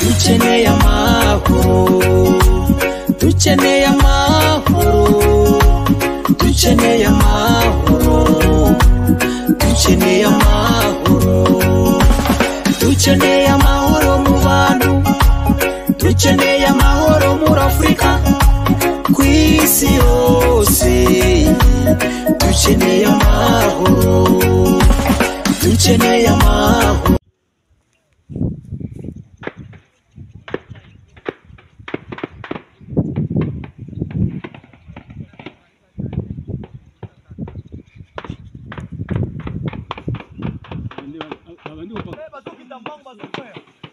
dukeneye amahoro dukeneye amahoro dukeneye amahoro dukeneye amahoro dukeneye amahoro dukeneye amahoro muri afurika ku isi yose dukeneye amahoro dukeneye amahoro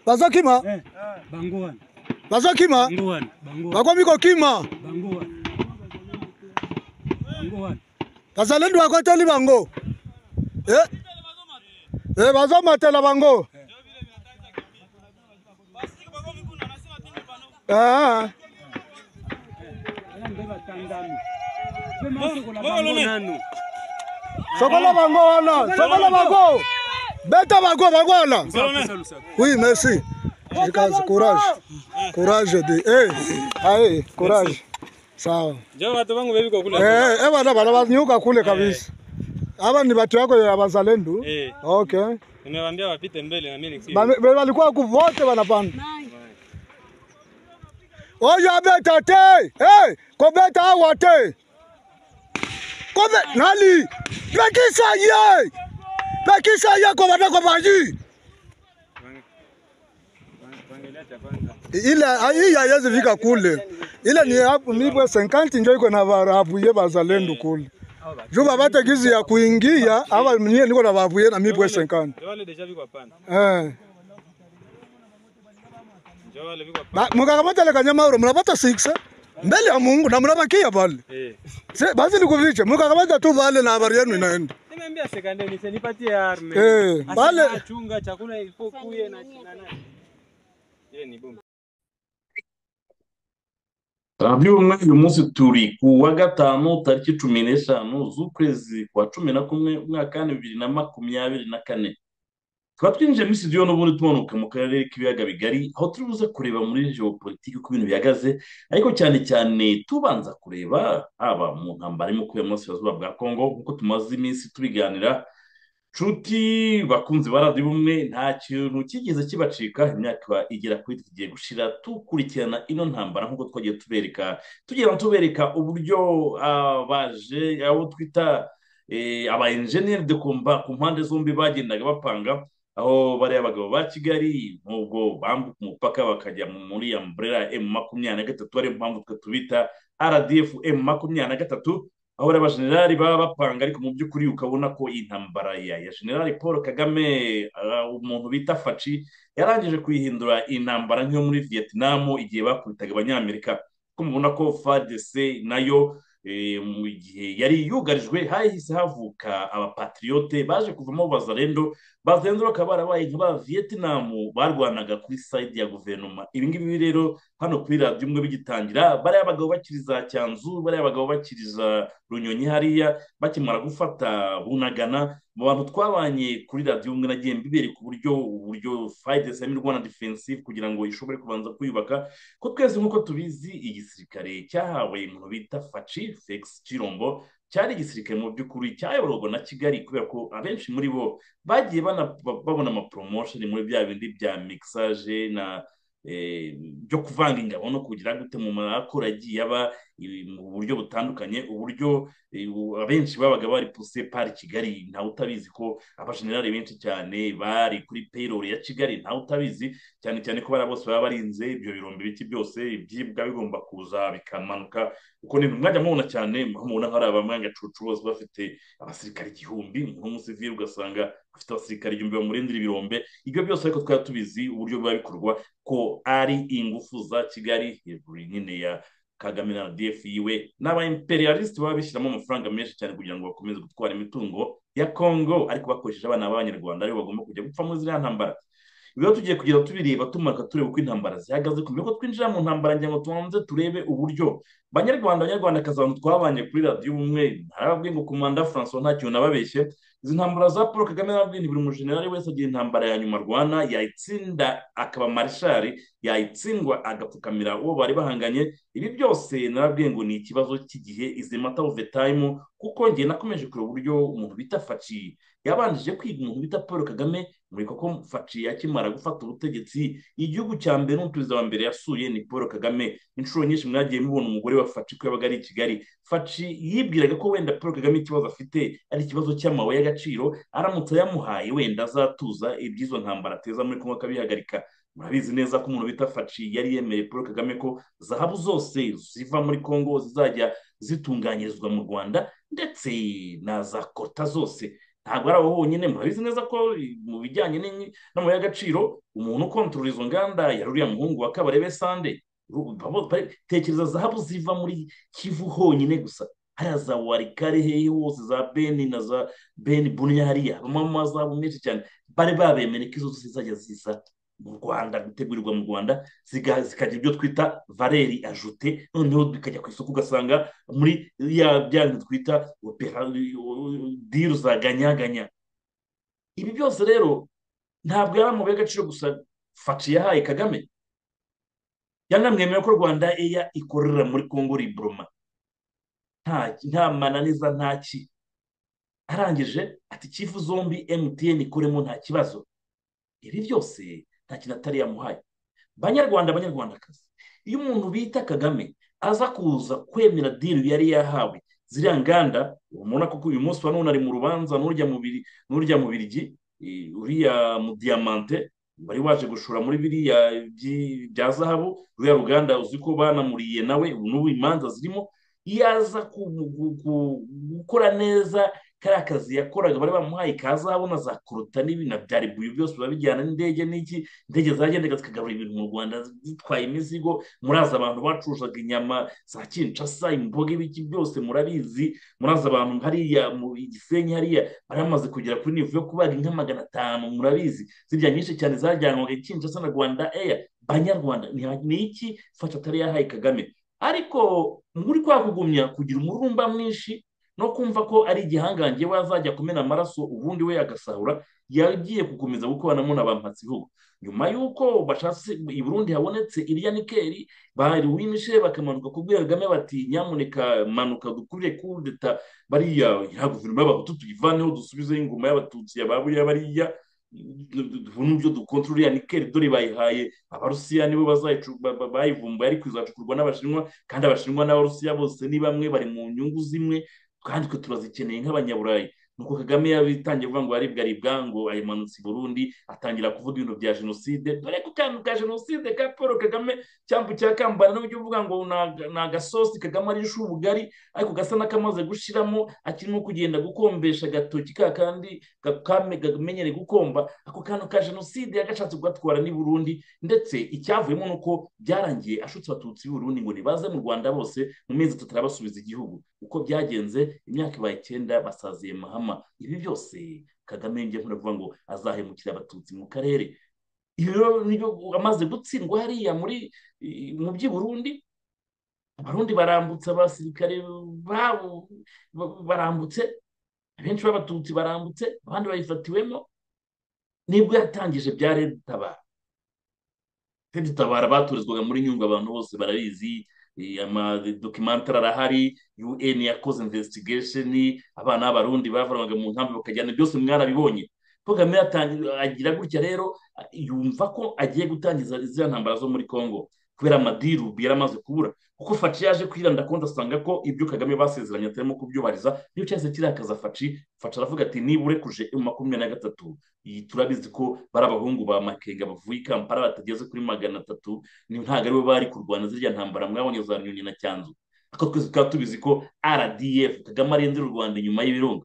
bazokima? Bangowan bazokima bakomi kokima? Bazalendo bakoteli bango eh? Eh, bazomatela bango? Eh. Ah, ah. Sokola oh, oh, bango wana sokola bango. beta bango bango wana. Oui merci. Jikazi, courage. Courage de eh aye courage. Sawa. Njoo watu wangu bebi kwa kula. Eh eh bana bana banyuka kule kabisa. Hapa ni watu wako ya wazalendo. eh. Okay. Nimewaambia wapite mbele na mimi be- walikuwa kuvote wanapanda Oya beta te. Hey, kobeta beta te. Kobe nali Pekisa ye. Pekisa ye kobata kobaji pangelia ile hii haiwezi fika kule. Ile ni hapo mibwe 50 ndio iko na barabuye bazalendo kule. Juu babate gizi ya kuingia aba mie niko na babuye na mibwe 50 wale deja viko hapana eh. Mukakamata le kanyamauro mnapata 6 eh? mbele ya Mungu na mnabakia pale. eh. Se, basi nikufiche mukakamata tu pale na habari yenu inaenda. nimeambia sekande nisinipatie arme Eh, pale- chunga chakula na ile ni bomu radiyo umwe uyu munsi turi ku wa gatanu tariki cumi n'eshanu z'ukwezi kwa cumi na kumwe umwaka wa bibiri na makumyabiri na kane. Tukaba twinjiye muri studio n'ubundi tumanuka mu karere k'ibiyaga bigari aho turi buze kureba muri geopolitiki uko ibintu bihagaze ariko cyane cyane tubanza kureba haba mu ntambara irimo kubera mu burasirazuba bwa kongo nk'uko tumaze iminsi tubiganira nshuti bakunzi ba radiyo ubumwe nta kintu kigeze kibacika. Imyaka igera kuri itatu igiye gushira dukurikirana ino ntambara nk'uko twagiye tubereka. Tugenda tubereka uburyo abaje abo twita eh, aba enjeniyeri de ku mpande zombi bagendaga bapanga aho bariya abagabo ba kigali nubwo bambuka umupaka bakajya muri amburera emu makumyabiri na gatatu ariyo mpamvu twe tubita rdf emu makumyabiri na gatatu. Aho bariya bajenerali baba bapanga ariko mu by'ukuri ukabona ko iyi ntambara ya jenerali paul kagame ah, umuntu bita faci yarangije kuyihindura intambara nk'iyo muri vietnam igihe bakubitaga abanyamerika. Ko mubona ko fadc na yo mu gihe yari yugarijwe hahise havuka abapatriyote baje kuvamo bazarendo bazarendo bakaba barabaye nk'aba vietnam barwanaga kuri sayidi ya guverinoma. Ibi ngibi rero hano kuri radiyo umwe bigitangira bariya bagabo bakiriza cyanzu bariya bagabo bakiriza runyonyi hariya bakimara gufata bunagana mu bantu twabanye kuri radiyo umwe nagiye mbibereka uburyo uburyo fayide semi rwanda defensive kugira ngo ishobore kubanza kwiyubaka ko twese nk'uko tubizi igisirikare cyahawe umuntu bita faci felix kirombo cyari igisirikare mu by'ukuri cyayoborwa na kigali kubera ko abenshi muri bo bagiye babona amapromosheni muri bya bindi bya mixage na byo kuvanga ingabo no kugira gute mu makuru agiye aba eh, mu buryo butandukanye uburyo eh, abenshi babaga bari puse pari kigali ntawe utabizi ko abajenerali benshi cyane bari kuri payroll ya kigali ntawe utabizi cyane cyane ko bariya bose baba barinze ibyo birombe biti byose ibyibwa bigomba kuza bikamanuka uko ni mwajya mubona cyane mubona hari abamwangacucu bose bafite abasirikare igihumbi nk'umusivili ugasanga afite abasirikare igihumbi bamurindira ibirombe ibyo byose ariko twari tubizi uburyo biba bikorwa ko ari ingufu za kigali hejuru nyine ya kagame na rdf yiwe. N'aba imperialisite baba bishyiramo amafaranga menshi cyane kugira ngo bakomeze gutwara imitungo ya congo ariko bakoresheje abana b'abanyarwanda ari bo bagomba kujya gupfa muri ziriya ntambara. Rero tugiye kugenda tubireba tumanuka tureba uko intambara zihagaze kumenya ko twinjira mu ntambara ngira ngo tubanze turebe uburyo banyarwanda banyarwandakazi abantu twabanye kuri radiyo ubumwe ntarababwiye ngo komanda francois nta kintu nababeshye. Izi ntambara za paul kagame ni buri mujenerali wese agira intambara ya nyuma arwana yayitsinda akaba marishari yayitsindwa agapfukamira uwo bari bahanganye. Ibi byose narabwiye ngo ni ikibazo cy'igihe izi mata ofu tayimu kuko njye nakomeje kureba uburyo umuntu bita faci yabanjije kwiga umuntu bita paul kagame mureka ko faci akimara gufata ubutegetsi. Igihugu cya mbere n'umuperezida wa mbere yasuye ni paul kagame. Inshuro nyinshi mwagiye mubona umugore wa faci ko yabaga ari i kigali. Faci yibwiraga ko wenda paul kagame ikibazo afite ari ikibazo cy'amabuye y'agaciro aramutse ayamuhaye wenda azatuza iby'izo ntambara ateza muri kumwe akabihagarika. Murabizi neza ko umuntu bita faci yari yemereye paul kagame ko zahabu zose ziva muri congo zizajya zitunganyirizwa mu rwanda ndetse na za kota zose. Ntabwo ari aho honyine murabizi neza ko mu bijyanye n'amabuye y'agaciro umuntu ukontorora izo nganda yari uriya muhungu wa kabarebe sande. Tekereza zahabu ziva muri kivu honyine gusa. Hariya za warikare hehe hose za beni na za beni bunya hariya habamo amazahabu menshi cyane bari babemere ko izo zose zizajya ziza mu rwanda gutegurirwa mu rwanda zikagira ibyo twita valeri ajute noneho bikajya ku isoko ugasanga muri ya byanyu twita diru za ganyaganya. Ibi byose rero ntabwo yari amabuye y'agaciro gusa faci yahaye kagame. Yanamwemera ko rwanda eya ikorera muri kongo riburoma nta mananiza nta ki? Arangije ati kifu zombi emutiyeni ikoremo nta kibazo. Ibi byose nta kintu atari yamuhaye. Banyarwanda banyarwandakazi iyo umuntu bita kagame aza kuza kwemera diri yari yahawe ziriya nganda ubona ko uyu munsi wa none ari mu rubanza n'urya mu birigi uriya mu diyamante wari waje gushora muri biriya bya zahabu ruriya ruganda uzi ko banamuriye nawe n'ubu imanza zirimo iyo aza gukora neza kariya kazi yakoraga bari bamuhaye ka zahabu na za korota n'ibintu bya ribuyu byose biba bijyana n'indege n'iki? Indege zagendaga zikagarura ibintu mu rwanda zitwaye imizigo murazi abantu bacuruzaga inyama za kinshasa imboga ibiki byose murabizi murazi abantu hariya mu gisenyi hariya bari bamaze kugera kuri nivo yo kubaga inka magana atanu murabizi. Zirya nyinshi cyane zajyanwaga kinshasa na rwanda eya banyarwanda ni iki fasha atari yahaye kagame? Ariko muri kwa kugumya kugira umurumba mwinshi no kumva ko ari igihangange we azajya kumena amaraso ubundi we agasahura yagiye gukomeza gukoranamo na ba mpatsibihugu nyuma y'uko bashatse i burundi habonetse irya nikeri bari wimishe bakamanuka kubwira kagame bati nyamuneka manuka dukuriye kudeta bariya ya guverinoma y'abahutu tuyivaneho dusubizeho ingoma y'abatutsi yababuye bariya. N'ibyo dukontorora nikeri dore bayihaye. Abarusiya nibo bayivumbuye ariko izacukurwa n'abashinwa kandi abashinwa n'abarusiya bose ni bamwe bari mu nyungu zimwe kandi twe turazikeneye nk'abanyaburayi. Nuko kagame yabitangiye kuvuga ngo aribwa aribwa ngo ayimanutse i burundi atangira kuvuga ibintu bya jenoside. Dore ko kantu ka jenoside ka paul kagame cyangwa cya kambana n'uburyo uvuga ngo ni agasosi kagame arisha ubugari ariko gasa n'akamaze gushiramo akirimo kugenda gukombesha agatoki ka kandi kamenyereye gukomba ako kantu ka jenoside yagashatse kugatwara n'i burundi. Ndetse icyavuyemo ni uko byarangiye ashutse abatutsi b'i burundi ngo nibaze mu rwanda bose mu mezi atatu arabasubiza igihugu. Uko byagenze imyaka ibaye icyenda basaziye mahama ibi byose kagame njye nkuravuga ngo azahemukira abatutsi mu karere. Nibyo amaze gutsindwa hariya muri mu by'i burundi. Abarundi barambutse abasirikare babo barambutse abenshi b'abatutsi barambutse abandi bayifatiwemo. Nibwo yatangije bya tabara tabara batorezwaga muri nyungwe abantu bose barabizi. Amadokimentari arahari un yakoze investigation abana b'abarundi bavanwaga mu nkambi bakajyana byose mwarabibonye. Kagame agira gutya rero yumva ko agiye gutangiza iziriya ntambara zo muri congo. Kubera amadiru yaramaze kubura. Kuko faci yaje kwiranda konti asanga ko ibyo kagame basezeranye atarimo kubyubahiriza niyo cyahise kirakaza faci faci aravuga ati niba urekuje makumyabiri na gatatu. Turabizi ko bari abahungu ba makenga bavuye i kampala batageze kuri magana atatu ntabwo ari bo bari kurwana ziriya ntambara. Mwabonye za nyoni na cyanzu. Ariko twese tukaba tubizi ko rdf kagame arindira u rwanda inyuma y'ibirunga.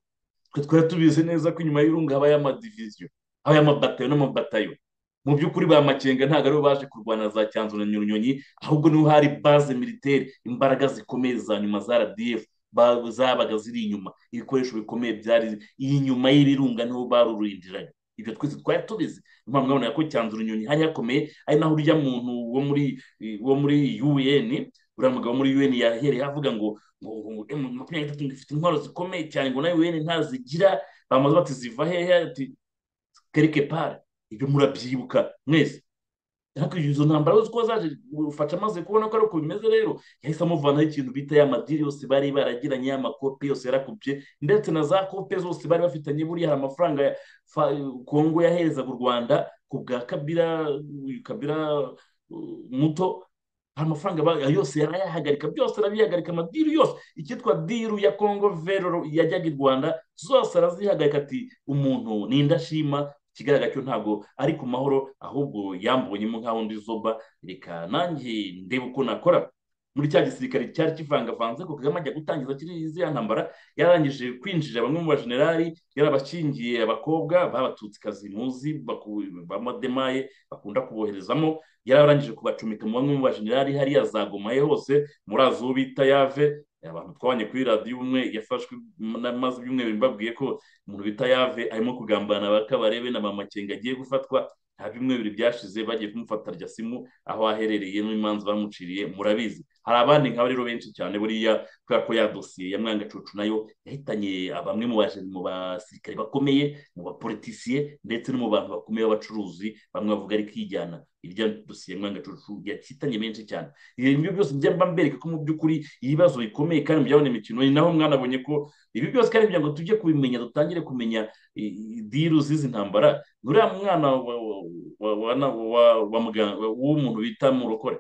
Twe twari tubizi neza ko inyuma y'ibirunga habayo amadiviziyo habayo amabatayo n'amabatayo mu by'ukuri ba makenga ntabwo ari bo baje kurwana za cyanzu na nyunyonyi ahubwo ni ho hari baze militaire imbaraga zikomeye za nyuma za rdf zabaga ziri inyuma. Ibikoresho bikomeye byari inyuma y'ibirunga ni ho barurindiraga. Ibyo twese twari tubizi. Mpamvu mwabona ko cyanzura inyoni hari hakomeye ari naho urya muntu wo muri wo muri UN uriya mugabo muri UN yahereye avuga ngo ngo makumyabiri na gatatu ifite intwaro zikomeye cyane ngo na yo UN ntazigira. Bamaze bati ziva hehe ati quelque part ibyo murabyibuka mwese. Izo ntambara uko zaje ufasha amaze kubona ko ari uko bimeze rero yahise amuvanaho ikintu bita ya madiri yose bari baragiranye ya makopi yose yarakubye ndetse na za kope zose bari bafitanye buriya hari amafaranga ya kongo yaherezaga u rwanda ku bwa kabira kabira uh, muto amafaranga yose yarayahagarika byose arabihagarika amadiru yose icyitwa diru ya kongo vero yajyaga i rwanda zose arazihagarika ati umuntu ni indashima ikigaragara cyo ntabwo ari ku mahoro ahubwo yambonyemo nk'aho ndi zoba. Reka nanjye ndebe uko nakora. Muri cya gisirikare cyari kivangavanze ko kagame ajya gutangiza kiri ziriya ntambara yararangije kwinjira bamwe mu bajenerali yarabashyingiye abakobwa b'abatutsikazi muzi b'amademaye bakunda kuboherezamo. Yararangije kubacumika mu bamwe mu bajenerali hariya za gomaye hose muri azo uwo bita yave abantu twabanye kuri radiyo umwe yafashwe maze ibyumweru mbabwiye ko umuntu bita yave arimo kugambana bakabarebe na mama kenga agiye gufatwa nta byumweru bibiri byashize bagiye kumufata rya simu aho aherereye n'imanza bamuciriye murabizi. Hari abandi nk'abo rero benshi cyane buriya kubera ko ya dosiye ya mwangacucu na yo yahitanye bamwe mu basirikare bakomeye mu bapolitisiye ndetse no mu bantu bakomeye b'abacuruzi bamwe bavuga ari kwijyana irya dosiye mwangacucu yahitanye benshi cyane. Ibi byose mba mbereka ko mu by'ukuri ibibazo bikomeye kandi byabona imikino ni naho mwanabonye ko ibi byose kandi kugira ngo tujye kubimenya dutangire kumenya z'izi ntambara uriya mwana w'umuntu bita murokore.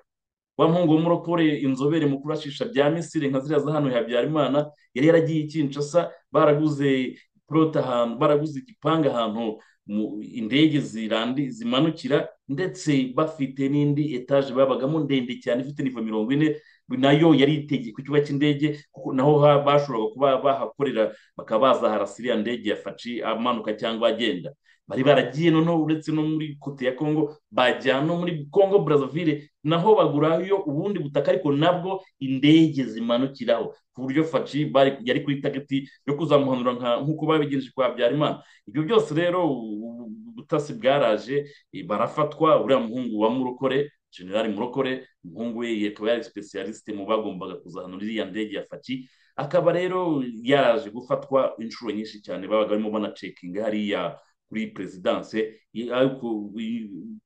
Wa muhungu w'umurokore inzobere mu kurashisha bya misiri nka ziriya za hano habyarimana yari yaragiye i kinshasa baraguze porote ahantu baraguze igipanga ahantu indege zimanukira ndetse bafite n'indi etaje babagamo ndende cyane ifite nivo mirongo ine na yo yari itegeye ku kibuga cy'indege kuko naho bashoboraga kuba bahakorera bakaba bazaharasa iriya ndege ya faci amanuka cyangwa agenda. Bari baragiye noneho uretse no muri kote ya kongo bajya no muri kongo brazzaville naho bagurayo ubundi butaka ariko nabwo indege zimanukiraho. Ku buryo faci yari kuri tageti yo kuzamuhanura nk'uko babigenje kwa habyarimana. Ibyo byose rero ubutasi bwaraje barafatwa uriya muhungu wa murokore generali murokore umuhungu we akaba yari specialiste mu bagombaga kuzahanura iriya ndege ya faci akaba rero yaraje gufatwa inshuro nyinshi cyane babaga barimo banacekinga hariya kuri perezidanse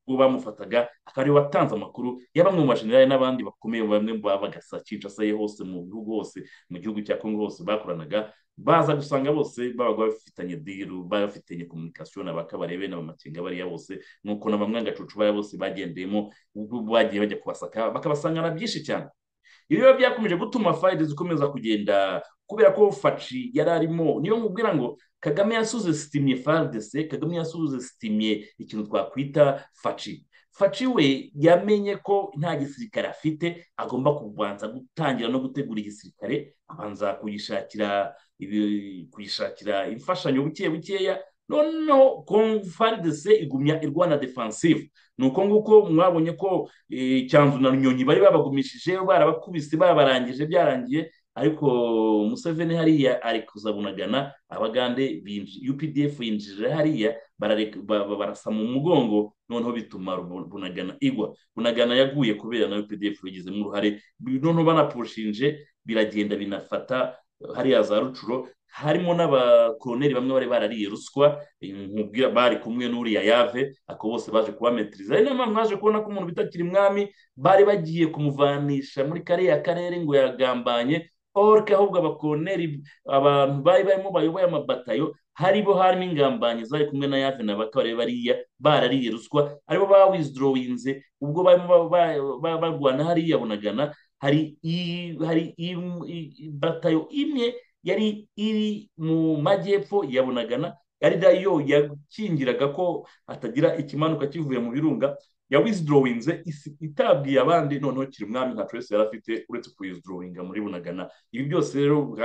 ubwo bamufataga akaba ari we watanze amakuru ya bamwe mu bajenerali n'abandi bakomeye bamwe bagasa Kinshasa hose mu bihugu hose mu gihugu cya Kongo hose bakoranaga baza gusanga bose babaga bafitanye diru bafitanye komunikasiyo na bakabarebe na bamakenga bariya bose nuko na bamwe agacucu bariya bose bagendeyemo bagiye bajya kubasaka bakabasangana byinshi cyane. Ibi rero byakomeje gutuma fayide zikomeza kugenda kubera ko faci yari arimo niyo mubwira ngo kagame yasuze sitimye fardese kagame yasuze sitimye ikintu twakwita faci. Faci we yamenye ko nta gisirikare afite agomba kubanza gutangira no gutegura igisirikare abanza kuyishakira kuyishakira imfashanyo buke bukeya. Noneho fardese igumya irwana defensive ni uko nguko mwabonye ko eh, cyanzu na nyonyi bari babagumishije barabakubise babarangije byarangiye. Ariko museveni hariya ari kuzabunagana abagande updf yinjira hariya barasa mu mugongo. Noneho bituma bunagana igwa. Bunagana yaguye kubera na updf yagizemo uruhare noneho banapushinje biragenda binafata hariya za rucuro harimo n'abakoloneli bamwe bari barariye ruswa bari kumwe n'uriya yave ako bose baje kubametiriza ari na yo mwaje kubona ko umuntu bitakiri mwami bari bagiye kumuvanisha muri kariya karere ngo yagambanye. Orike ahubwo abakoloneli abantu bari barimo bayoboye amabatayo haribo harimo ingambanyi zari kumwe na yave na bakabare bariya barariye ruswa. Aribo bawizdorowinze ubwo barimo ba- ba- ba- barwana hariya bunagana hari hari batayo imwe yari iri mu majyepfo ya bunagana ari na yo yakingiraga ko hatagira ikimanuka kivuye mu birunga ya isi- itabwiye abandi noneho kiri umwami nta choice yari afite uretse kuwithdrawinga muri bunagana. Ibi byose rero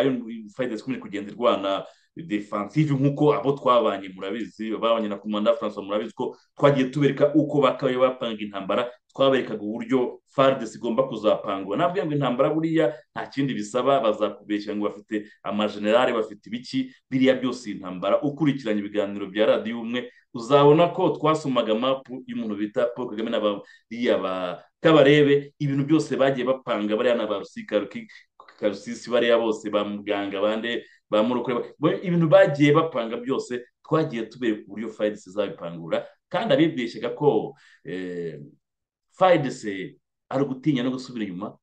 fayida zikomeje kugenda irwana defensive nk'uko abo twabanye murabizi babanye na komanda francois murabizi ko twagiye tubereka uko bakabaye bapanga intambara twaberekaga uburyo fardes igomba kuzapangwa. Nabwiye ngo intambara buriya nta kindi bisaba bazakubeshya ngo bafite amajenerali bafite ibiki biriya byose iyi ntambara. Ukurikiranye ibiganiro bya radiyo umwe uzabona ko twasomaga mapu y'umuntu bita paul kagame na bariya ba kabarebe ibintu byose bagiye bapanga bariya na ba karusisi bariya bose ba muganga bande ba murokore ibintu bagiye bapanga byose twagiye tubereka uburyo fayidesi zabipangura kandi abibeshyaga ko fayidesi ari ugutinya no gusubira inyuma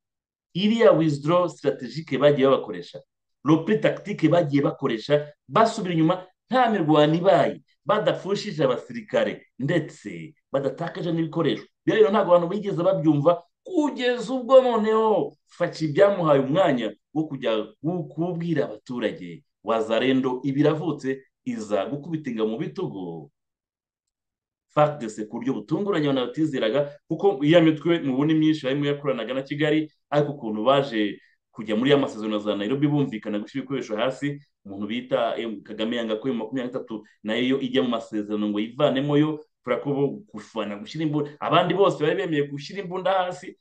iriya wizidoro sitaratejike bagiye babakoresha ropuri takitike bagiye bakoresha basubira inyuma nta mirwano ibaye. Badapfushije abasirikare ndetse badatakaje n'ibikoresho. Rero ntabwo abantu bigeze babyumva kugeza ubwo noneho faci byamuhaye umwanya wo kujya kubwira abaturage. Wazarendo ibiravutse iza gukubita ingabo mu bitugu. Fagidese ku buryo butunguranye abantu batizeraga kuko iya mitwe mubona imyinshi harimo yakoranaga na kigali ariko ukuntu baje kujya muri ya masezerano za Nairobi bumvikana gushyira ibikoresho hasi umuntu bita kagame yanga ko makumyabiri na gatatu na yo yo ijya mu masezerano ngo yivanemo yo kubera ko gufana gushyira imbunda. Abandi bose bari bemeye gushyira imbunda hasi.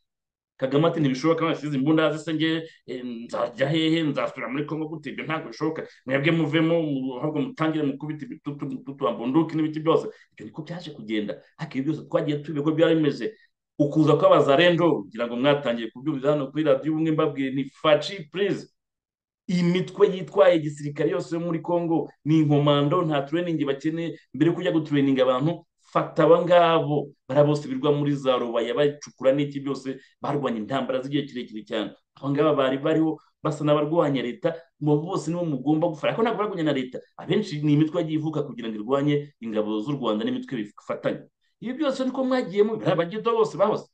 Kagame ati ntibishoboka nashyize imbunda hasi se nge nzajya hehe nzasubira muri kongo gute? Ibyo ntabwo bishoboka. Mwebwe muvemo ahubwo mutangire mukubita ibitutu mututu ambunduki n'ibiti byose. Ibyo niko byaje kugenda. Ariko ibi byose twagiye tubibe ko byari bimeze ukuza kw'abazarendo kugira ngo mwatangiye kubyumvira hano kuri radiyo ubumwe mbabwiye ni faci purize iyi mitwe yitwaye gisirikare yose yo muri congo ni inkomando nta tureningi bakeneye mbere yo kujya gutureninga abantu fata aba ngabo. Bariya bose birwa muri za rubaya bacukura n'iki byose barwanya intambara z'igihe kirekire cyane. Aba ngaba bari bariho basa n'abarwanya leta ngo bose nibo mugomba gufara ariko ntabwo barwanya na leta. Abenshi ni imitwe yagiye ivuka kugira ngo irwanye ingabo z'u rwanda n'imitwe bifatanya ibi byose niko mwagiyemo biriya bagido bose bahoze.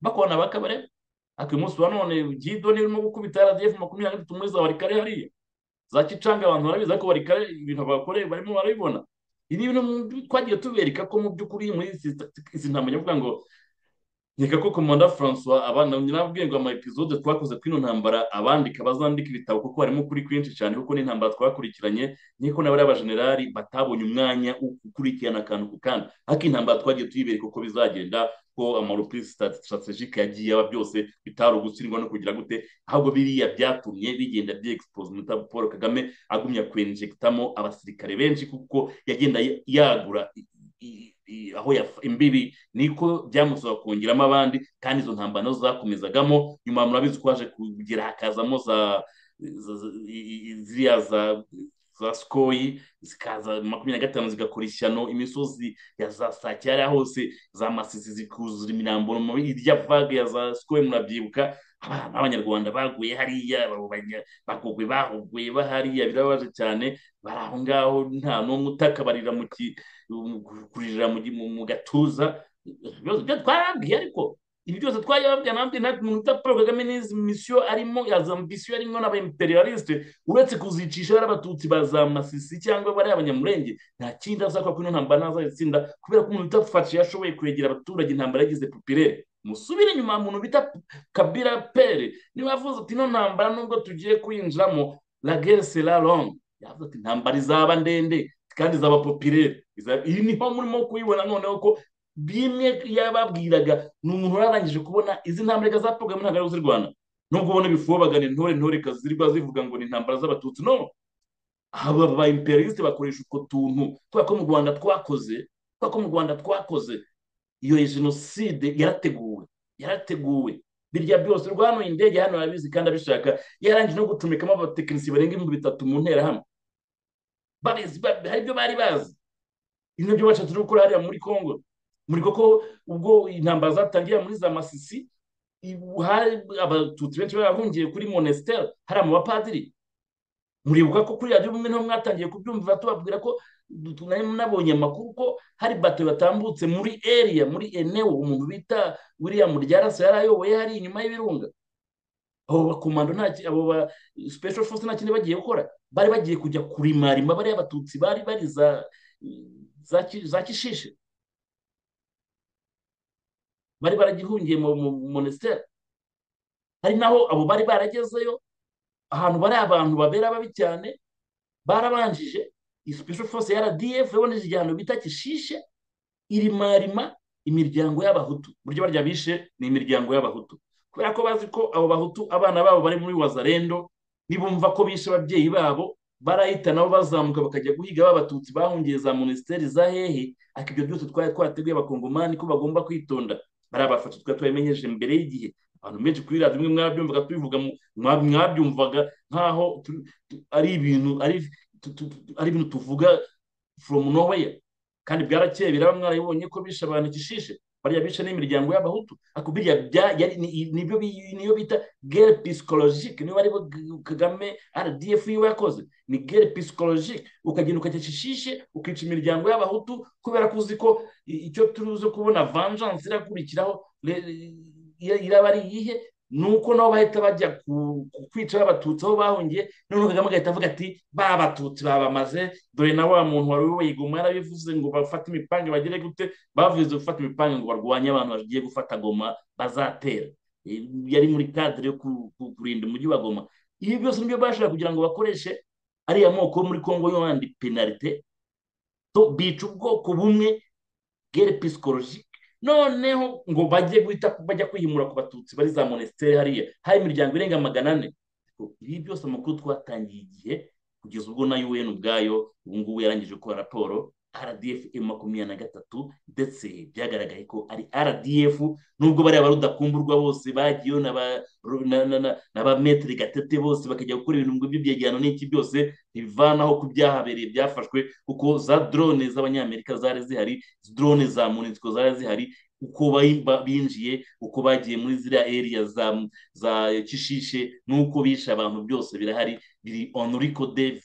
Bakubona bakabare ariko uyu munsi wa none gido niba urimo gukubita rdf makumyabiri na gatatu muri za warikare hariya. Za kicanga abantu barabizi ariko warikare ibintu bakoreye barimo barabibona. Ibi bintu twagiye tubereka ko mu by'ukuri muri izi ntambwe kuvuga ngo nkeka ko komanda francois abana nyirabwiye ngo ama episode twakoze kuri ino ntambara abandika bazandika ibitabo kuko harimo kuri kwinshi cyane kuko n'intambara twakurikiranye nk'uko n'abari abajenerali batabonye umwanya wo gukurikirana akantu ku kandi ariko intambara twagiye tuyibereka uko bizagenda ko amaropisi sitaratejike yagiye aba byose bitari ugutsindwa no kugira gute ahubwo biriya byatumye bigenda umuta paul kagame agumya kwenjegitamo abasirikare benshi kuko yagenda yagura aho imbibi niko byamusaba kongeramo abandi kandi izo ntambara na zo zakomezagamo. Nyuma murabizi ko haje kugera hakazamo za ziriya za za sikoyi zikaza makumyabiri na gatanu zigakora ishyano imisozi ya za sake hariya hose za masisi zikuzura imirambo irya vague ya za sikoyi murabyibuka abanyarwanda baguye hariya baguye bahuguye bahariya birababaje cyane bari aho ngaho nta n'umwe utakabarira mu kurira mu gatuza ibyo twarabwiye ariko ibi byose twayababwiye na byo nta muntu uta paul kagame n'izi misiyo arimo za ambisiyo arimo n'aba imperialiste uretse kuzicisha bari abatutsi ba masisi cyangwa bari abanyamurenge nta kindi azakora kuri ino ntambara ntazayitsinda kubera ko umuntu utafashe yashoboye kwegera abaturage intambara yagize popirere. Musubire inyuma muntu bita kabira pere niba yavuze ati ino ntambara nubwo tugiye kuyinjiramo la guerre sera longue. Yavuze ati intambara izaba ndende kandi izaba popirere. Iyi ni ho murimo kuyibona noneho ko bimwe yababwiraga ni umuntu wararangije kubona izi ntambara za porogaramu ntabwo ari z'u rwanda nubwo ubona bifobagana intore intore zirirwa zivuga ngo ni intambara z'abatutsi. No aba ba imperialiste bakoresha utwo tuntu. Kubera ko mu rwanda twakoze kubera ko mu rwanda twakoze iyo jenoside yarateguwe yarateguwe. Birya byose rwanuye indege hano yabizi kandi abishaka yarangije no gutumikamo abatekinisiye barenga ibihumbi bitatu mu nterahamwe hari ibyo bari bazi. Ibyo byo bashatse gukora hariya muri congo. Muri koko ubwo intambara zatangiye muri za masisi abatutsi benshi barahungiye kuri monesiteri hariya mu bapadiri muribuka ko kuri radiyo ni ho mwatangiye kubyumvira tubabwira ko nabonye amakuru ko hari bato batambutse muri eriya muri enewo umuntu bita william ryaraso yari ayoboye hari inyuma y'ibirunga. Abo bakomando abo ba special force nta kindi bagiye gukora. Bari bagiye kujya kurimarima bariya abatutsi bari bari za kishishe bari baragihungiye mu monesiteri hari naho abo bari baragezeyo ahantu bari abantu babera babi cyane barabanjije special force ya rdf yaboneje igihano bita kishishe irimarima imiryango y'abahutu. Buryo barya bishe ni imiryango y'abahutu. Kubera ko bazi ko abo bahutu abana babo bari muri wazarendo nibumva ko bishe ababyeyi babo barahita nabo bazamuka bakajya guhiga b'abatutsi bahungiye za minisiteri za hehe ariko ibyo byose twari twarateguye abakongomani ko bagomba kwitonda. Bariya bafashe twari twabimenyeje mbere y'igihe. Abantu benshi kuri radiyo imwe mwabyumvaga tubivuga mwabyumvaga nk'aho ari ibintu ari tu- tu- tu- ari ibintu tuvuga from nowhere. Kandi byarakeye biraba mwarabibonye ko bishe abantu igishishe bariya bishe n'imiryango y'abahutu ariko biriya ni byo niyo bita gere psychologique niyo G- kagame rdf yiwe yakoze ni gere psychologique ukagenda ukajya shishishe ukica imiryango y'abahutu kubera ko uzi ko icyo turuzi kubona vengeance irakurikiraho iraba ari iyihe ni uko nabo bahita bajya kwica abatutsi aho bahungiye noneho kagame agahita avuga ati ba batutsi babamaze. Dore na wa muntu wari uyoboye goma yarabivuze ngo bafate imipanga bagere gute? Bavuze gufata imipanga ngo barwanye abantu bagiye gufata goma bazatera yari muri kadire yo ku- ku- kurinda umujyi wa goma. Ibi byose ni byo bashaka kugira ngo bakoreshe ariya moko muri congo yandi penalite. Bica ubwoko bumwe psychologique noneho ngo bajye guhita bajya kwihimura ku batutsi bari za monesiteri hariya. Hari imiryango irenga magana ane. Ibi byose amakuru twatangiye igihe kugeza ubwo na UN ubwayo ubu ngubu yarangije gukora raporo. RDF makumyabiri na gatatu ndetse byagaragaye ko ari RDF nubwo bariya barudakumburwa bose bagiyeyo na ba metere gatete bose bakajya gukora ibintu ngo by'ibyegerano n'iki byose bivanaho ku byahabereye byafashwe kuko za drone z'abanyamerika zari zihari drone za MONUSCO zari zihari uko binjiye uko bagiye muri ziriya za za kishishe n'uko bishe abantu byose birahari biri on record eh,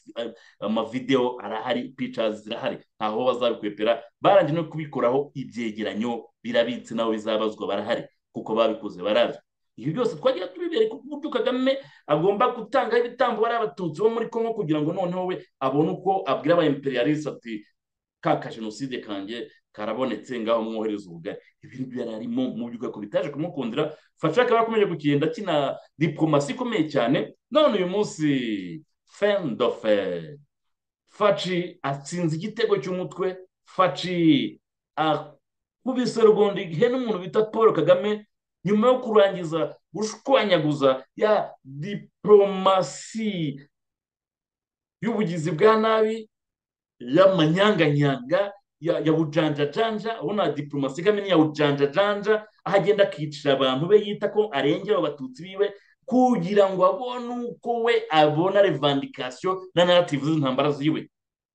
amavideo arahari pictures zirahari. Ntaho bazabikwepera barangije no kubikoraho ibyegeranyo birabitse nabo bizabazwa barahari kuko babikoze barazi ibi byose twagira tubibereka uburyo kagame agomba gutangaho ibitambo bari abatutsi bo muri congo kugira ngo noneho we abone uko abwira aba imperialiste ati ka jenoside kanjye. Karabonetse ngaho mwohereza ubugari ibi ni byo yari arimo mu by'ukuri bitaje kumukundira. Fasha akaba akomeje kugenda akina diplomasi ikomeye cyane. None uyu munsi fer faci atsinze igitego cy'umutwe. Faci akubise rugondo igihe n'umuntu bita paul kagame. Nyuma yo kurangiza gushwanyaguza ya diplomasi y'ubugizi bwa nabi y'amanyanganyanga ya, ya bujanjajanja ubona diplomasi kagame ni ya bujanjajanja aho agenda akicira abantu be yita ko arengera abatutsi biwe kugira ngo abone uko we abona revandikasiyo na narrative z'intambara ziwe.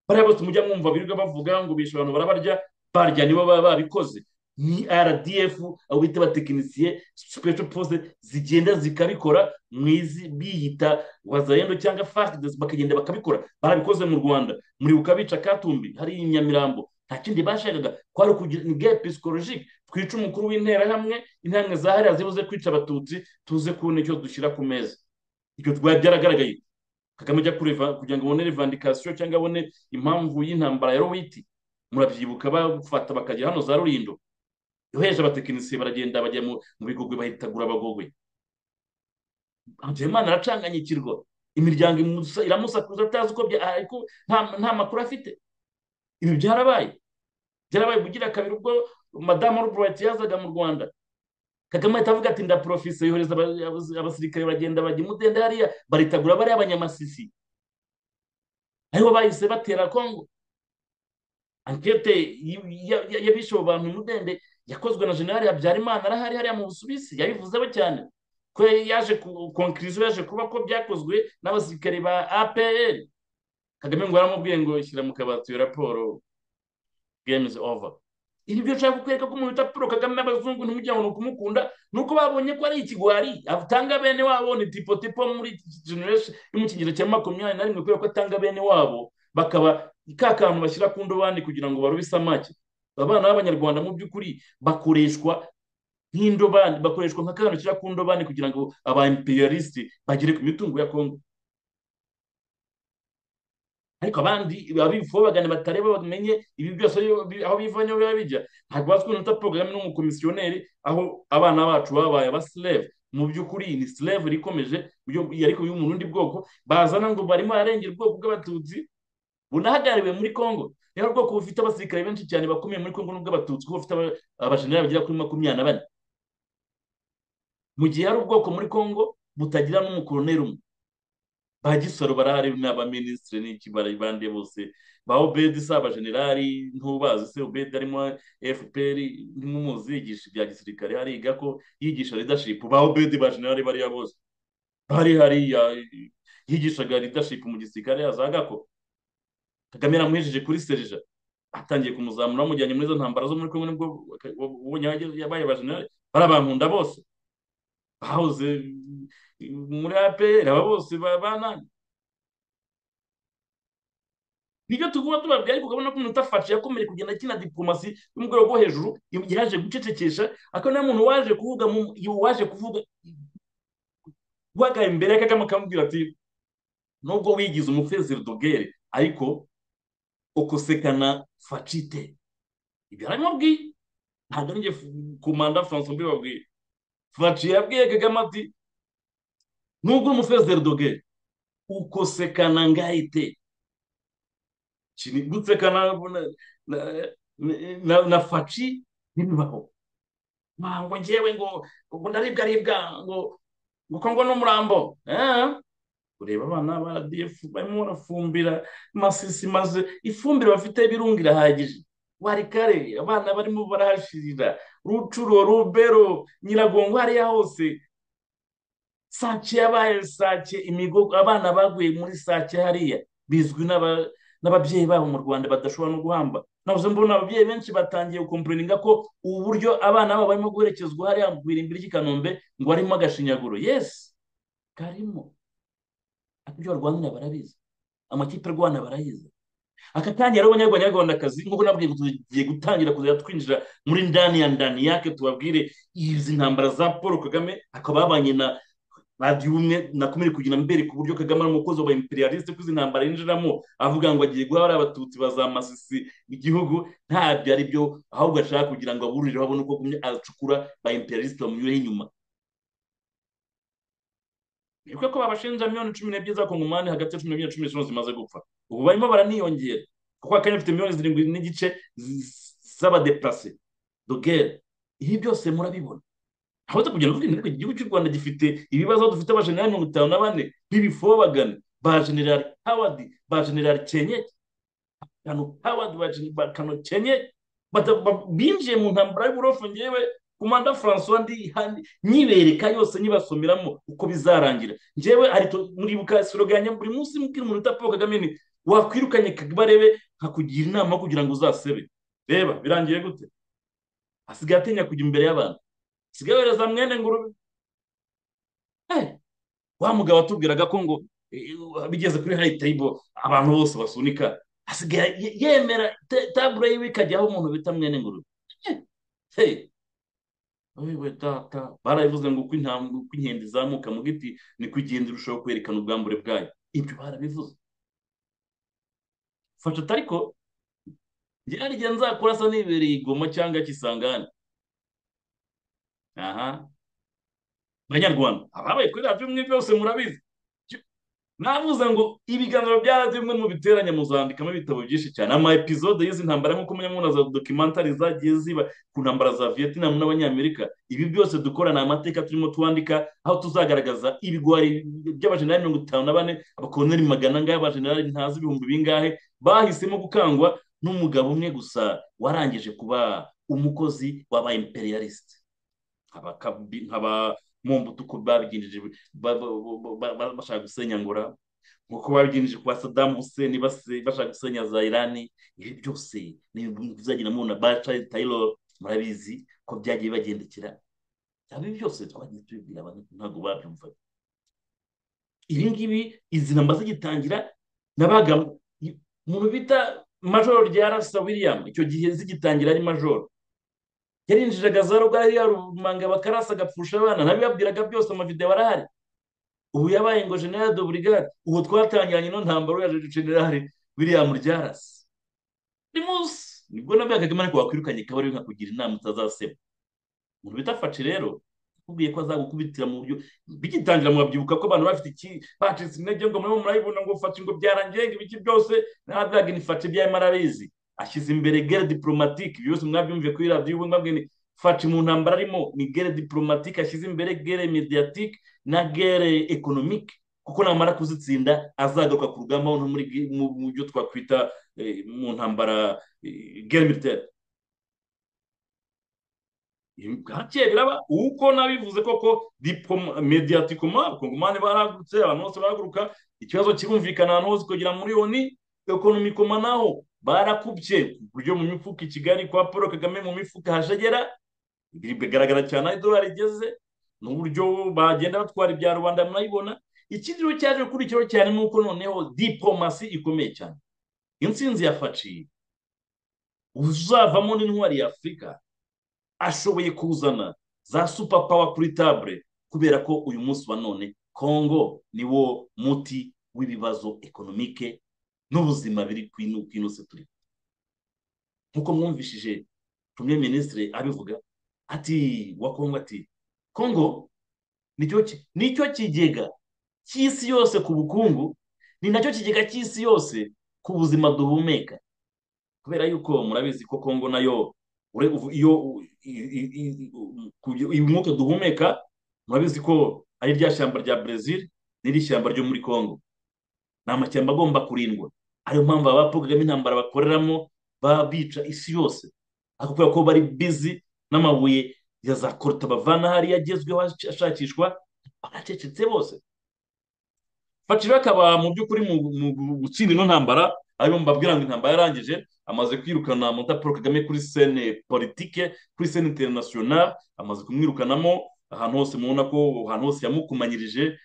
Bariya bose mujya mwumva birirwa bavuga ngo bishe abantu barabarya barya nibo baba babikoze. Ni rdf abo bita abatekinisiye special force zigenda zikabikora mwizi biyita wazayendo cyangwa fagdes bakagenda bakabikora. Barabikoze mu rwanda. Muri bukabica katumbi hari nyamirambo. Nta kindi bashakaga kwari gare psychologique twica umukuru w'interahamwe intambwe zahariya zibuze kwica abatutsi tuze kubona icyo dushyira ku meza. Ibyo twari byaragaragaye. Kagame ajya kugira ngo abone revandikasiyo cyangwa abone impamvu y'intambara ya rowiti murabyibuka bafata bakajya hano za rurindo yoheje abatekinisiye baragenda bajya mu bigogwe bahitagura abagogwe. Habyarimana aracanganyikirwa. Imiryango iramusakuza atazi uko nta makuru afite. Ibi byarabaye. Byarabaye bugira kabiri ubwo madamu Albright yazaga mu rwanda. Kagame ahita avuga ati ndaprofise yohereza aba- aba- abasirikare baragenda bajya imudende hariya baritagura bariya abanyamasisi ari bo bahise batera kongo ankete y'abishe abo bantu imudende yakozwe na generali habyarimana arahari hariya mu busuwisi yabivuzeho cyane. Ko yaje ku konkiriziyo yaje kuba ko byakozwe n'abasirikare ba apr kagame ngo yaramubwiye ngo shyira mu kabati iyo raporo. Game is over. Ibi byo nshaka kukwereka ko umuntu wita paul kagame abazungu ntimujya ngo ni ukumukunda ni uko babonye ko ari ikigwari. Atanga bene wabo ni tipo tipo muri generation yo mu kigero cya makumyabiri na rimwe kubera ko atanga bene wabo bakaba ka kantu bashyira ku ndobani kugira ngo barobe isamake. Abana b'abanyarwanda mu by'ukuri bakoreshwa nk'indobani bakoreshwa nka kantu bashyira ku ndobani kugira ngo aba imperialiste bagere ku mitungo ya kongo ariko abandi abifobagane batareba bamenye ibi byose aho bi- aho biva ni ho biba bijya. Ntabwo bazi ko Paul Kagame ni umukomisiyoneri aho abana bacu babaye abasileve mu by'ukuri ni sileve rikomeje ariko yo mu rundi bwoko bazana ngo barimo bararengera ubwoko bw'abatutsi bunahagarariwe muri congo. Niho ubwoko bufite abasirikare benshi cyane bakomeye muri congo n'ubw'abatutsi kuko bufite aba- abajenerali bagera kuri makumyabiri na bane. Mu gihe hari ubwoko muri congo butagira n'umukoloneli umwe. Ba gisoro barahari n'abaminisitiri n'iki bandi bose. Ba obedi si abajenerali ntubazi se obedi arimo fpr nk'umuzi yigisha ibya gisirikare hariga ko yigisha leadership. Ba obedi ba generali bariya bose. Bari hariya yigishaga leadership mu gisirikare yazaga ko kagame yaramuhejeje kuri serija. Atangiye kumuzamura bamujyanye muri izo ntambara zo muri kumwe ni bwo yabaye abajenerali bari abankunda bose. Bahoze muri apr aba bose banani ni byo tuguma tubabwira ariko ukabona ko umuntu utafashe yakomeje kugenda akina diplomasi yo mu rwego rwo hejuru yaje gucecekesha akaba niyo muntu waje kuvuga waje kuvuga guhagarara imbere ya kagame akamubwira ati nubwo wigize umufezeri dogere ariko ukosekana facite. Ibyo arabimubwiye ntabwo ari njye komanda francois mbibabwiye faci yabwiye kagame ati nubwo umufezeri dogere ukosekana ngahite gusekana na faci ntibibaho ngo ngewe ngo ngo ndaribwa aribwa ngo ngo ngo n'umurambo ureba abana ba rdf barimo barafumbira masisi maze ifumbire bafite birunga irahagije wari kare abana barimo barahashirira. Rucuro rubero nyiragongo hariya hose. Sake yabaye sake imigo abana baguye muri sake hariya bizwi n'ababyeyi babo mu rwanda badashobora no guhamba. Navuze mbona ababyeyi benshi batangiye gukomporeninga ko ubu buryo abana babo barimo guherekezwa hariya mu irimbiri ry'ikanombe ngo harimo agashinyaguro. Yesi karimo. Ibyo barwanira barabizi. Amakipe arwana barayizi. Aka kanya rero abanyarwandakazi nk'uko nabwiye tugiye gutangira kuzajya twinjira muri ndani ya ndani yake tubabwire izi ntambara za paul kagame akaba yabanye na radiyo umwe nakomere kugira mbere ku buryo kagame ari umukozi wa imperialiste ko izi ntambara yinjiramo avuga ngo agiye guha bariya abatutsi bazamasisi igihugu ntabyo ari byo ahubwo ashaka kugira ngo aburire babone uko acukura ba imperialiste bamunyureho inyuma. Ni ko babashinja miliyoni cumi n'ebyiri z'akongomani hagati ya cumi n'ebyiri na cumi n'eshanu zimaze gupfa. Ubu barimo baraniyongera. Kuko akanya bafite miliyoni zirindwi n'igice z'abadeplase dogere ibi byose murabibona. Aho kugenda uvuga ngo igihugu cy'u rwanda gifite ibibazo dufite abajenerali mirongo itanu na bane b'ibifobagane ba generali hawadi ba generali kenyeke kano hawadi ba kano kenyeke binjiye mu ntambara y'uburofu ngewe komanda francois nyibereka yose nyibasomeramo uko bizarangira. Ngewe muribuka siroga buri munsi mubwira umuntu utapfa kagame ni wakwirukanye barebe nkakugira inama kugira ngo uzasebe. Reba birangiye gute? Asigaye atinya kujya imbere y'abantu. Asigaye yohereza mwene ngurube. Wa mugabo watubwiraga ko ngo bigeze kuri hayi tayibo abantu bose basunika asigaye yemera tabure yiwe ikajyaho umuntu bita mwene ngurube. Wewe data barabivuze ngo uko inkende izamuka mu giti niko igenda irushaho kwerekana ubwambure bwayo. Ibyo barabivuze. Fasha ariko igihe nzakora asa nibereye igoma cyangwa kisangane aha. Banyarwanda ababaye kuri radiyo umwe byose murabizi navuze ngo ibiganiro bya bimwe mu biteranya muzandikamo ibitabo byinshi cyane ama episode y'izi ntambara nk'uko munyamuna za documentary zagiye ziba ku ntambara za vietnam n'abanyamerika ibi byose dukora ni? Amateka turimo twandika aho tuzagaragaza ibigwari by'abajenerali mirongo itanu na bane abakoloneli magana angahe abajenerali ntazi ibihumbi bingahe bahisemo gukangwa n'umugabo umwe gusa warangije kuba umukozi w'aba imperialiste nkaba mumbuto uko babigenjeje bashaka gusenya ngora nk'uko babigenjeje kwa Saddam Hussein bashaka gusenya za Irani ibi byose ni ibintu bizagira mubona baca Taylor murabizi ko byagiye bagendekera. Ibi byose twagiye tubibwira abantu ntabwo babyumvaga. Ibi ngibi izi namba zigitangira nabaga umuntu bita majoro rya rasa william icyo gihe zigitangira ari majoro yarinjiraga za rugari yarumanga bakarasa agapfusha abana. Ntabibabwiraga byose amavideo arahari ubu yabaye ngo general de ubu twatangiranye no ntambaro ya general william ryarasi buri munsi. Nibwo nabwo kagame ariko wakwirukanye kabari nkakugira inama utazaseba umuntu bita faci rero akubwiye ko azagukubitira mu buryo bigitangira murabyibuka ko abantu bafite iki bacitse intege ngo murimo murabibona ngo faci ngo byarangiye ngo ibiki byose. Ntabwo ni faci arabizi ashyize imbere gere diplomatique. Byose mwabyumviye kuri radiyo ubu mbabwira faci mu ntambara arimo ni gere diplomatique. Ashyize imbere gere mediatique na gere economique kuko namara kuzitsinda azagaruka ku rugamba mu byo twakwita eh, mu ntambara gere militaire. Hakeye biraba. Uko nabivuze koko diploma mediatikoma abakongomani barahagurutse abantu bose barahaguruka ikibazo kirumvikana ahantu hose kugera muri oni ekonomikoma naho. Barakubye. Ku buryo mu mifuka i kigali kwa paul kagame mu mifuka hajegera ibi bigaragara cyane aho idolari igeze n'uburyo bagenda batwara ibya rubanda murayibona. Ikindi rero cyaje kurikiraho cyane ni uko noneho diplomasi ikomeye cyane. Intsinzi ya faci uzavamo n'intwari ya afurika ashoboye kuzana za super power kuri table kubera ko uyu munsi wa none kongo niwo muti w'ibibazo ekonomike n'ubuzima biri si turi. Nk'uko mwumvishije premier ministre abivuga ati wa kongo ati kongo ni cyo ki- ni cyo kigega cy'isi yose ku bukungu ni na cyo kigega cy'isi yose ku buzima duhumeka. Kubera yuko murabizi ko kongo na yo iyo u- i- i- i- u- ku- uyu mwuka duhumeka murabizi ko ari rya shyamba rya Brazil n'iri shyamba ryo muri Congo. Ni amashyamba agomba kurindwa. Ariyo mpamvu aba Paul Kagame intambara bakoreramo baba bica isi yose. Ariko kubera ko bari bizi n'amabuye ya za koruta bavana hariya agezweho ashakishwa baracecetse bose. Facira akaba mu by'ukuri mu gutsinda ino ntambara ariyo mbabwira ngo intambara yarangije amaze kwirukana Muta Paul Kagame kuri scène politique kuri scène internationale amaze kumwirukanamo ahantu hose mubona ko ahantu hose yamukumanyirije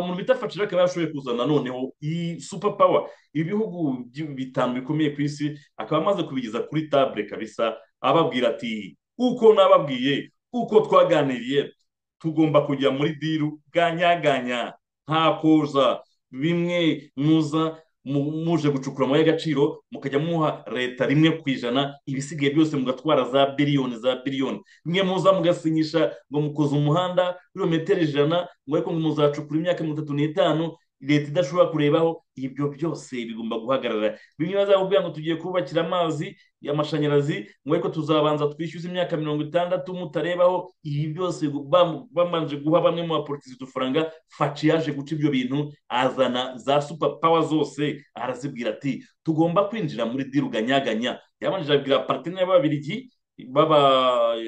umuntu bita Facira akaba yashoboye kuzana noneho iyi super power ibihugu bitanu bikomeye ku isi akaba amaze kubigeza kuri table kabisa ababwira ati uko nababwiye uko twaganiriye tugomba kujya muri diru ganyaganya nta koza bimwe muza mu- muje gucukura amabuye y'agaciro mukajya muha leta rimwe ku ijana ibisigaye byose mugatwara za biliyoni za biliyoni. Mwe muza mugasinyisha ngo mukoze umuhanda w'ibirometero ijana ngo ariko muzacukura imyaka mirongo itatu n'itanu leta idashobora kurebaho. Ibyo byose bigomba guhagarara. Bimwe bazakubwira ngo tugiye kubakira amazi amashanyarazi ngo ariko tuzabanza twishyuze imyaka mirongo itandatu mutarebaho ibi byose bam- bamanje guha bamwe mu bapolitisi udufaranga faci yaje guca ibyo bintu azana za super power zose arazibwira ati tugomba kwinjira muri diru ganyaganya. Yabanjije abwira parteneri b'ababirigi baba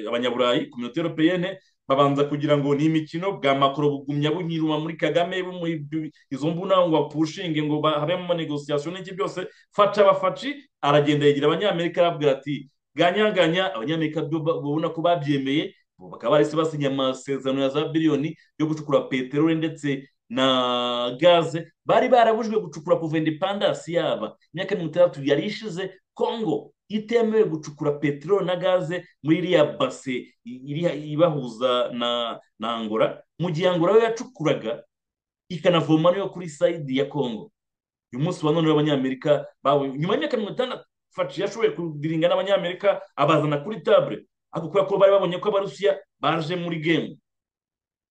abanyaburayi kominote europeyene babanza kugira ngo ni imikino bwa makoro bugumya bunyiruma muri kagame bumuha izo mbuna ngo bapushinge ngo habemo amanegosiyasiyo n'iki byose. Faca abafaci aragenda yegera abanyamerika arabwira ati ganyaganya abanyamerika babona ko babyemeye bakaba bahise basinya amasezerano ya za biliyoni yo gucukura peteroli ndetse na gaze. Bari barabujijwe gucukura kuva independence yaba imyaka mirongo itandatu yari ishize kongo itemewe gucukura peteroli na gaze muri iriya base ibahuza na angora mu gihe angora yo yacukuraga ikanavoma niyo kuri sayidi ya kongo uyu munsi wa none abanyamerika bawe nyuma y'imyaka mirongo itandatu faci yashoboye kudiringa n'abanyamerika abazana kuri tabure ariko kubera ko bari babonye ko abarusiya baje muri gemu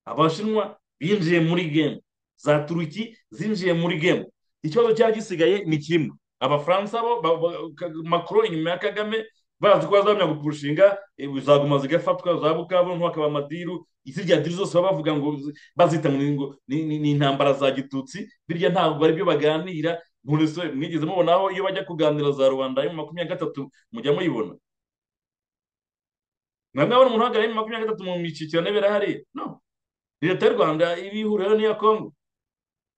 abashinwa binjiye muri gemu za turuki zinjiye muri gemu ikibazo cyari gisigaye ni kimwe. Abafaransa bo macron inyuma ya kagame bazi ko bazamenya gupushinga eh, zaguma zigafatwa za bukavu hakaba amadiru izirya diri zose baba bavuga ngo zi- bazita ngo ni- intambara za gitutsi birya ntabwo ari byo baganira mwigeze mubonaho iyo bajya kuganira za rubanda mu makumyabiri na gatatu mujya muyibona? Mwabona umuntu uhagarariye mu makumyabiri na gatatu mu mishyikirano birahari no. Leta y'u rwanda ibihuriro n'iya kongo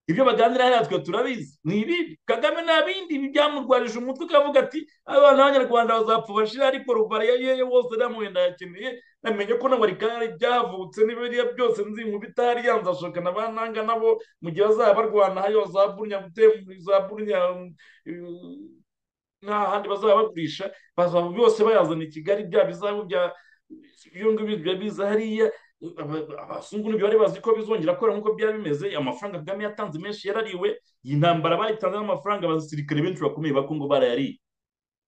ibyo baganira hariya twe turabizi. Ni ibi kagame nta bindi ibi byamurwarije umutwe ukavuga ati abana b'abanyarwanda bazapfa bashira ariko rubariya ye wose namuwenda yakeneye namenye ko na warikari byavutse n'ibiriya byose nzi mu bitari yanzashoka na bananga nabo mu gihe bazaba barwana hariyo za gutema za burnya eh, nta handi bazaba bagurisha bazaba bose bayazana i kigali bya bizabu bya ibyo ngibyo biba biza hariya abazungu ntibyo bari bazi ko bizongera gukora nk'uko byari bimeze amafaranga kagame yatanze menshi yarariwe iyi ntambara bayitanze n'amafaranga abasirikare benshi bakomeye ba kongo barayariye.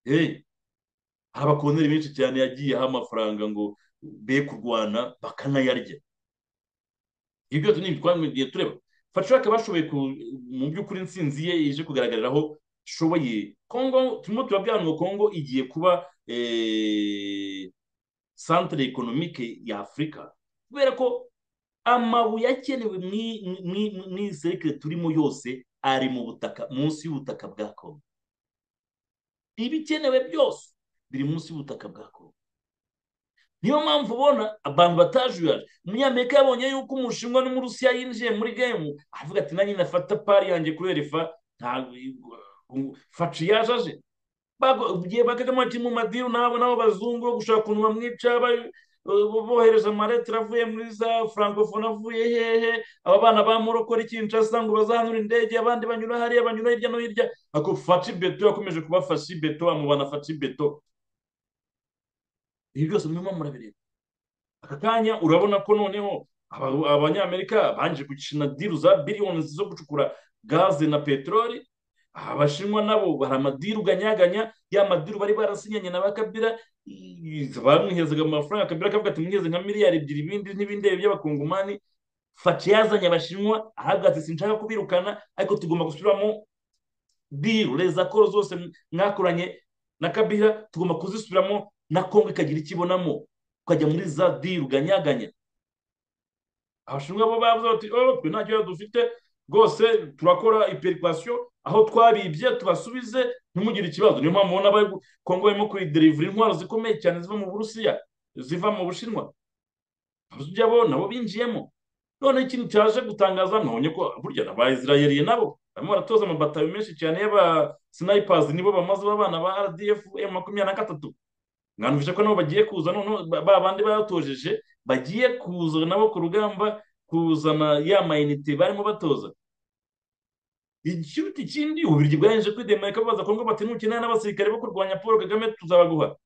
Eh, hari abakoloneli benshi cyane yagiye aha amafaranga ngo be kurwana bakanayarya. Ibyo byose ni ibitwangiye tureba. Fashaka bashoboye mu by'ukuri intsinzi ye ije kugaragariraho ishoboye kongo turimo turabwira ngo kongo igiye kuba eh, centre économique ya afurika kubera ko amabuye akenewe mu iserikire turimo yose ari mu butaka munsi y'ubutaka bwa kongo. Ibikenewe byose biri munsi y'ubutaka bwa kongo. Niyo mpamvu ubona abantu batajuyaje umunyamerika yabonye yuko umushinwa n'umurusiya yinjiye muri gemu avuga ati nanjye nafata pari yanjye kubera ifa faci yajaje. Bagiye bakagamo ati mu madiru nabo nabo bazungu gushaka ukuntu bamwica bohereje amaletire avuye muri za francofone avuye hehe? Aba bana ba morokora ikinshasa ngo bazahanura indege abandi banyura hariya banyura hirya no hirya. Ako beto yakomeje kuba beto bamubana faci beto. Ibi byose murimo murabireba. Aka kanya urabona ko noneho abanyamerika banje gukina diru za biliyoni zo gucukura gaze na peteroli abashinwa nabo bari amadiru ganyaganya ya madiru bari barasinyanye na bakabira bamwihezaga amafaranga kabira akavuga ati mwiheze nka miliyari ebyiri ibindi n'ibindi by'abakongomani. Faci yazanye abashinwa ahabwa ati sinshaka kubirukana ariko tugomba gusubiramo diru. Reza koro zose mwakoranye na kabira tugomba kuzisubiramo na kongo ikagira ikibonamo ukajya muri za diru ganyaganya. Abashinwa bo bavuze bati oh twe nta kibazo dufite. Rwose turakora iperikasiyo aho twabibye tubasubize ntimugire ikibazo. Niyo mpamvu ubona kongo barimo kuriderivura intwaro zikomeye cyane ziva mu burusiya ziva mu bushinwa. Abasujya bo nabo binjiyemo. Noneho ikintu cyaje gutangaza nabonye ko burya n'abayisirayeriye nabo barimo baratoza amabatayo menshi cyane y'aba sinayipazi nibo bamaze b'abana ba rdf makumyabiri na gatatu. Mwanumvisha ko nabo bagiye kuza noneho ba bandi batojeje bagiye kuza nabo ku rugamba kuzana ya mayinite barimo batoza. Ikiruta ikindi ububirigi bwaje kwidemarika babaza kongo bati nukenera n'abasirikare bo kurwanya paul kagame tuzabaguha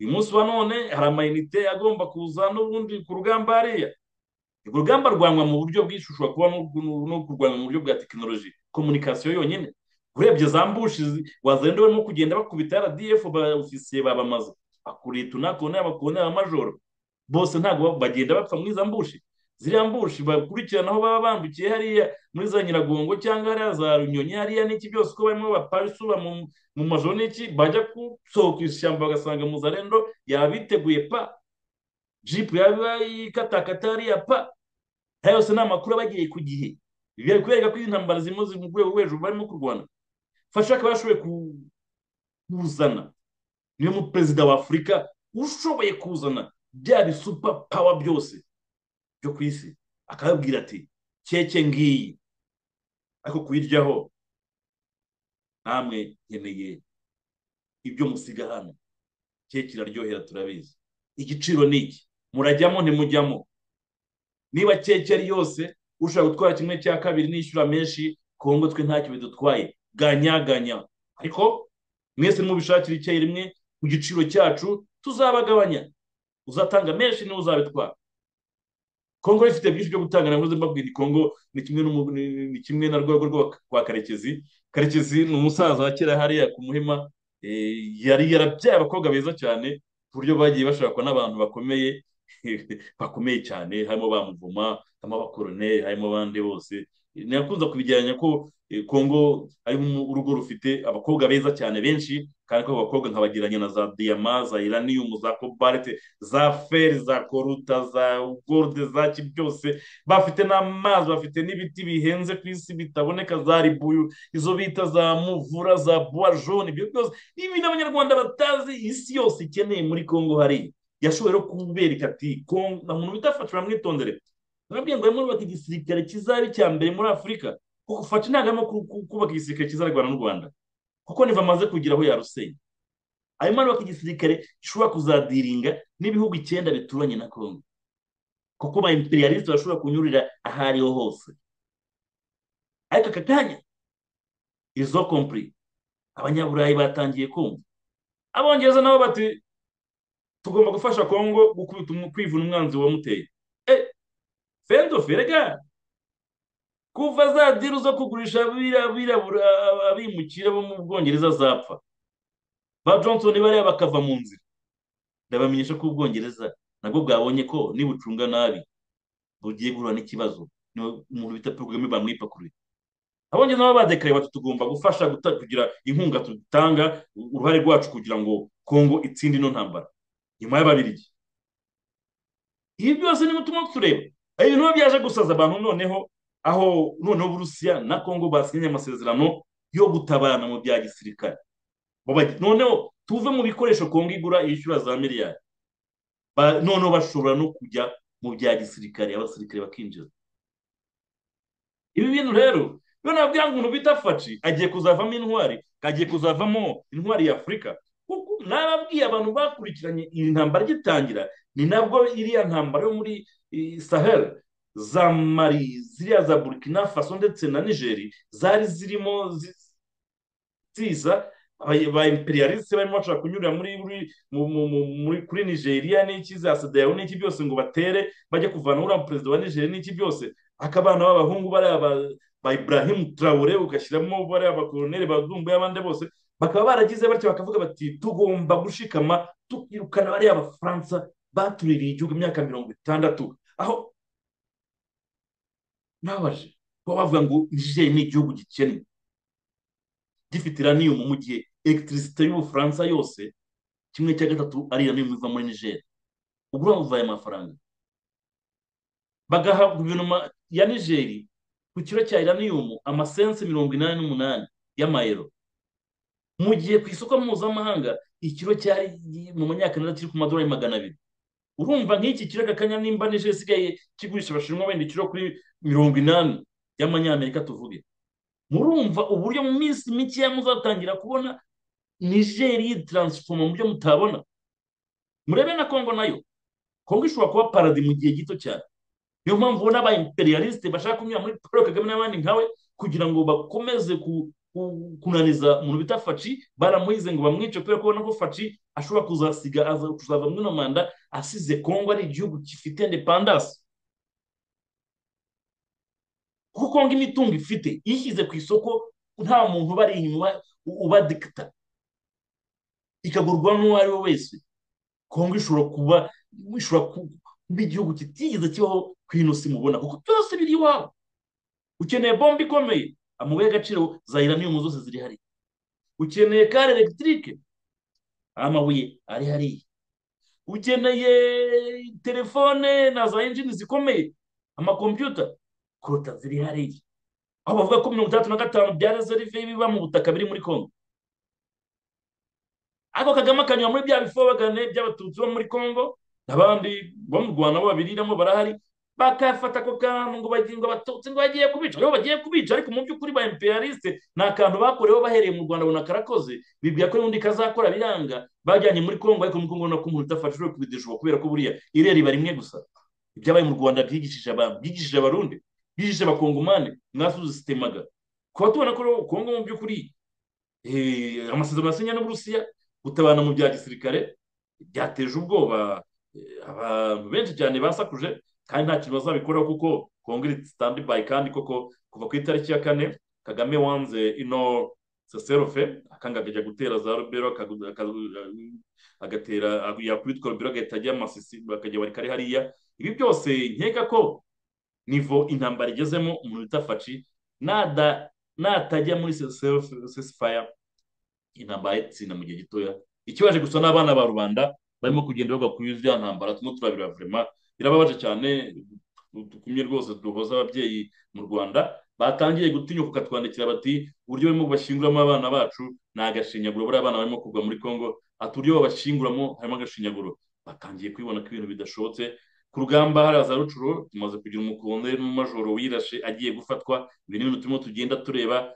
uyu munsi wa none hari amayinite agomba kuza n'ubundi ku rugamba hariya. Urwo rugamba rwanwa mu buryo bwinshi ushobora kuba no kurwanya mu buryo bwa tekinoloji komunikasiyo yonyine. Urebye za mbushi wazenda barimo kugenda bakubita rdf ba ofisiye babamaze. Bakuriye tunakone abakone abamajoro bose ntabwo bagenda bapfa muri izo mbushi ziriya mbushi bakurikirana aho baba bambukiye hariya muri za nyiragongo cyangwa hariya za runyonyi hariya n'iki byose uko barimo baparisura mu majoro n'iki bajya gusohoka ishyamba bagasanga muzarendo yabiteguye pa. Jipu yaba ikatakata hariya pa. Aya yose ni amakuru aba agiye ku gihe. Biri kwereka ko izi ntambara zirimo ziri mu rwego hejuru barimo kurwana. Fasha akaba yashoboye kuzana. Niyo mu perezida wa afurika ushoboye kuzana bya bisupa pawa byose. Byo ku isi. Akababwira ati keke ngiyi. Ariko kuyiryaho namwe nkeneye ibyo musiga hano. Keke iraryohera turabizi. Igiciro ni iki? Murajyamo ntimujyamo? Niba keke ari yose ushobora gutwara kimwe cya kabiri nishyura menshi kongo twe ntacyo bidutwaye. Ganyaganya ariko mwese mubishakira icyayi rimwe ku giciro cyacu tuzabagabanya. Uzatanga menshi ni we uzabitwara kongo ifite byinshi byo gutanga na mvuze mbabwira. Kongo ni kimwe ni kimwe na rwego rwo kwa karekezi. Karekezi ni umusaza wa kera hariya ku muhima. Yari yarabyaye abakobwa beza cyane ku buryo bagiye bashakwa n'abantu bakomeye bakomeye cyane. Harimo ba muvuma harimo abakoroneri harimo abandi bose. Ntiyakunze kubigeranya ko kongo ari urugo rufite abakobwa beza cyane benshi kandi ko abakobwa nkabagiranye na za diyama za iraniyumu za kobalite za feri za koruta za gorode za ki byose bafite n'amazi bafite n'ibiti bihenze ku isi bitaboneka za ribuyu izo bita za muvura za buwajoni ibyo byose. Ni ibintu abanyarwanda batazi isi yose ikeneye muri kongo hariya yashoboye no kubereka ati kongo nta muntu bitafasha mwitondere. Nababwiye ngo barimo bubaka igisirikare kizaba icya mbere muri afurika faci ntabwo arimo kubaka igisirikare kizarwana n'u rwanda. Kuko niba amaze kugira aho yarusenya arimo arubaka igisirikare gishobora kuzadiringa n'ibihugu icyenda bituranye na kongo kuko ba imperialiste bashobora kunyurira aho ariho hose. Ariko aka kanya izo kompuri abanyaburayi batangiye kumva. Abongereza nabo bati tugomba gufasha kongo kwivuna umwanzi wamuteye fendo ferega kuva za diru zo kugurisha abimukira bo mu bwongereza zapfa. Ba johnson bariya bakava mu nzira. Ndabamenyesha ko ubwongereza nabwo bwabonye ko nibucunga nabi. Bugiye guhura n'ikibazo. Umuntu bita porogaramu bamwipakurira abongereza nabo badekaraye bati tugomba gufasha kugira inkunga dutanga uruhare rwacu kugira ngo kongo itsinde ino ntambara. Nyuma y'ababirigi ibi byose ni ubutumwa tureba. Ibintu biba byaje gusaza abantu noneho aho noneho uburusiya na kongo basinyanye amasezerano yo gutabarana mu bya gisirikare. Noneho tuve mu bikoresho kongo igura yishyura za miliyari. Noneho bashobora no kujya mu bya gisirikare abasirikare bakinjira. Ibi bintu rero iyo nabwira ngo umuntu bita faci agiye kuzavamo intwari agiye kuzavamo intwari ya afurika kuko nababwiye abantu bakurikiranye iyi ntambara igitangira ni nabwo iriya ntambara yo muri sahel za mari ziriya za burkina faso ndetse na nigeri zari zirimo zi- ziza ba imperialiste barimo bashaka kunyurira muri muri mu- mu- mu- muri kuri nigeria n'iki za sedeyawo n'iki byose ngo batere bajye kuvana uriya perezida wa nigeria n'iki byose. Akabana b'abahungu bariya ba- ibrahim traore ugashyiramo bariya bakoloneli bazumbuye abandi bose bakaba baragize batyo bakavuga bati tugomba gushikama tukirukana bariya bafaransa batuririye igihugu imyaka mirongo itandatu. Aho nabaje kuba bavuga ngo nigeria ni igihugu gikennye. Gifite iranium mu gihe electricité y'ubufaransa yose kimwe cya gatatu ari iranium iva muri nigeria ubwo urumva aya mafaranga bagaha guverinoma ya nigeri ku kiro cya iranium amasensi mirongo inani n'umunani y'amayero. Mu gihe ku isoko mpuzamahanga ikiro cyari mu manyakanada kiri ku madolari magana abiri. Urumva nk'iki kiro gakanya nimba nije isigaye kigurisha abashinwa wenda ikiro kuri mirongo inani y'amanyamerika tuvuge. Murumva uburyo mu minsi mikeya muzatangira kubona nigeri yitaransifoma mu buryo mutabona? Murebe na kongo na yo. Kongo ishobora kuba paradi mu gihe gito cyane. Niyo mpamvu ubona aba imperialiste bashaka kunyura muri paul kagame n'abandi nkawe kugira ngo bakomeze kunaniza umuntu bita faci baramuhize ngo bamwice kubera ko ubona ko faci ashobora kuzasiga kuzava muri manda asize kongo ari igihugu gifite independance. Kuko kongo imitungo ifite ishyize ku isoko nta muntu ubari inyuma uba dikita ikagurwa n'uwo ari we wese. Kongo ishobora kuba ishobora kuba igihugu kitigeze kibaho ku ino si mubona. Kuko byose biri iwabo. Ukeneye bombe ikomeye. Amabuye y'agaciro za iraniyumu zose ziri hariya. Ukeneye kare elegitike amabuye ari hariya. Ukeneye telefone na za injini zikomeye? Amakompiyuta kota ziri hariya. Aho bavuga ko mirongo itandatu na gatanu bya rezerive biba mu butaka biri muri kongo ariko kagame akanyura muri bya bifobagane by'abatutsi bo muri kongo abandi bo mu rwanda bo babiriramo barahari bakafata ako kantu ngo bagiye ngo abatutsi ngo bagiye kubica. Rero bagiye kubica ariko mu by'ukuri ba imperialiste ni akantu bakoreweho bahereye mu rwanda babona karakoze bibwira ko n'undi kazakora biranga. Bajyanye muri kongo ariko muri kongo no umuntu udafashijwe kubidishoboka kubera ko buriya iriya riba rimwe gusa. Ibyabaye mu rwanda byigishije abantu byigishije abarundi byigishije abakongomani mwasuze sitemaga. Kuba tubona ko kongo mu by'ukuri amasezerano asinya n'uburusiya gutabana mu bya gisirikare byateje ubwoba abantu benshi cyane basakuje. Kandi nta kintu bazabikoraho kuko kongo iri sitandibayi kandi koko kuva ku itariki ya kane kagame wanze ino seserofe akanga akajya gutera za rubero agatera yakubitwa rubero agahita ajya amasisi bakajya bari kari hariya. Ibi byose nkeka ko nivo intambara igezemo umuntu bita faci natajya muri sesifaya intambara itsinda mu gihe gitoya. Ikibaje gusa n'abana ba rubanda barimo kugenda bagwa kuri iriya ntambara turimo turabira vurema birababaje cyane dukumye rwose duhoza ababyeyi mu rwanda batangiye gutinyuka ukatwandikira bati uburyo barimo bashyinguramo abana bacu ni agashinyaguro buriya abana barimo kugwa muri congo ati uburyo babashyinguramo harimo agashinyaguro batangiye kubibona ko ibintu bidashobotse. Ku rugamba hariya za rucuro tumaze kugira umukunde n'umumajoro wirashe agiye gufatwa ibi ni ibintu turimo tugenda tureba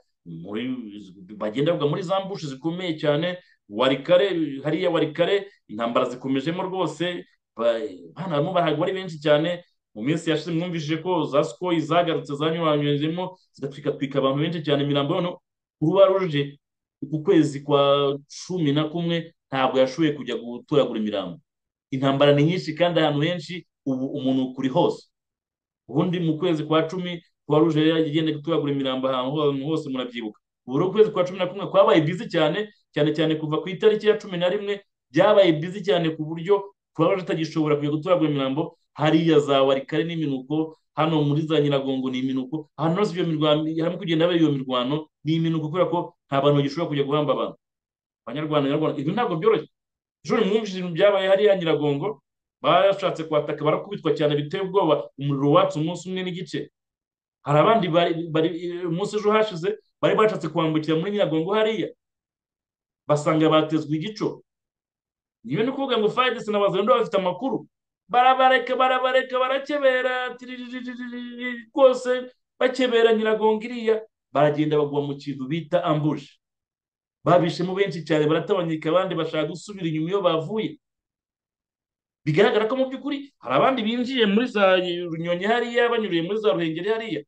bagenda bavuga muri za mbushi zikomeye cyane warikare hariya warikare intambara zikomejemo rwose hano harimo bahagwa ari benshi cyane. Mu minsi yashize mwumvishije ko za sikoyi zagarutse zanyuranyuranyemo zigatwikatwika abantu benshi cyane. Imirambo noneho kuruba ruje uku kwezi kwa cumi na kumwe ntabwo yashoboye kujya gutoragura imirambo. Intambara ni nyinshi kandi ahantu henshi ubu umuntu kuri hose. Ubundi mu kwezi kwa cumi kuba ruje yagenda gutoragura imirambo ahantu hose murabyibuka. Ubu ukwezi kwa cumi na kumwe kwabaye bizi cyane cyane cyane kuva ku itariki ya cumi na rimwe byabaye bizi cyane ku buryo kuba batagishobora kujya gutoragura imirambo hariya za warikare n'iminuko hano muri za nyiragongo ni iminuko ahantu hose iyo mirwano harimo kugenda habera iyo mirwano ni iminuko kubera ko nta bantu bagishobora kujya guhamba abantu. Abanyarwanda nyarwanda ibi ntabwo byoroshye. Ejo mwumvise ibintu byabaye hariya nyiragongo bashatse kwataka barakubitwa cyane biteye ubwoba. Umuriro watse umunsi umwe n'igice. Hari abandi bari umunsi ejo hashize bari bashatse kwambukira muri nyiragongo hariya. Basanga batezwe igico. Niyo ni ukuvuga ngo fayidesi na bazendo bafite amakuru. Barabareka barabareka barakebera rwose bakebera nyiragongo iriya. Baragenda bagwa mu kintu bita ambushi babishemo benshi cyane baratabanyika abandi bashaka gusubira inyuma iyo bavuye. Bigaragara ko mu by'ukuri hari abandi binjiye muri za runyonyi hariya banyuriye muri za ruhengeri hariya.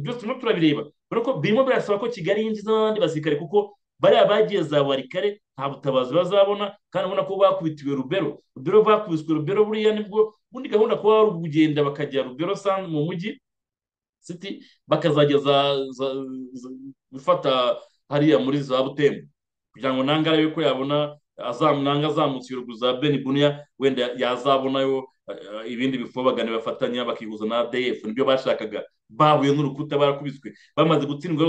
Byose turimo turabireba. Kubera ko birimo birasaba ko kigali yinjiza n'abandi basirikare kuko bariya bagiye za warikare nta butabazi bazabona kandi ubona ko bakubitiwe rubero. Rubero bakubiswe rubero buriya ni bwo ubundi gahunda kuba wari kugenda bakajya rubero mu mujyi city bakazajya za, za, za, gufata hariya muri za butembo. Kugira ngo nanga arebe ko yabona azamwanga azamutse ruguru za beni buniya wenda yazabonayo eh, ibindi bifobagane bafatanya bakihuza na ADF ni byo bashakaga. Bahuye n'urukuta barakubiswe. Bamaze gutsindwa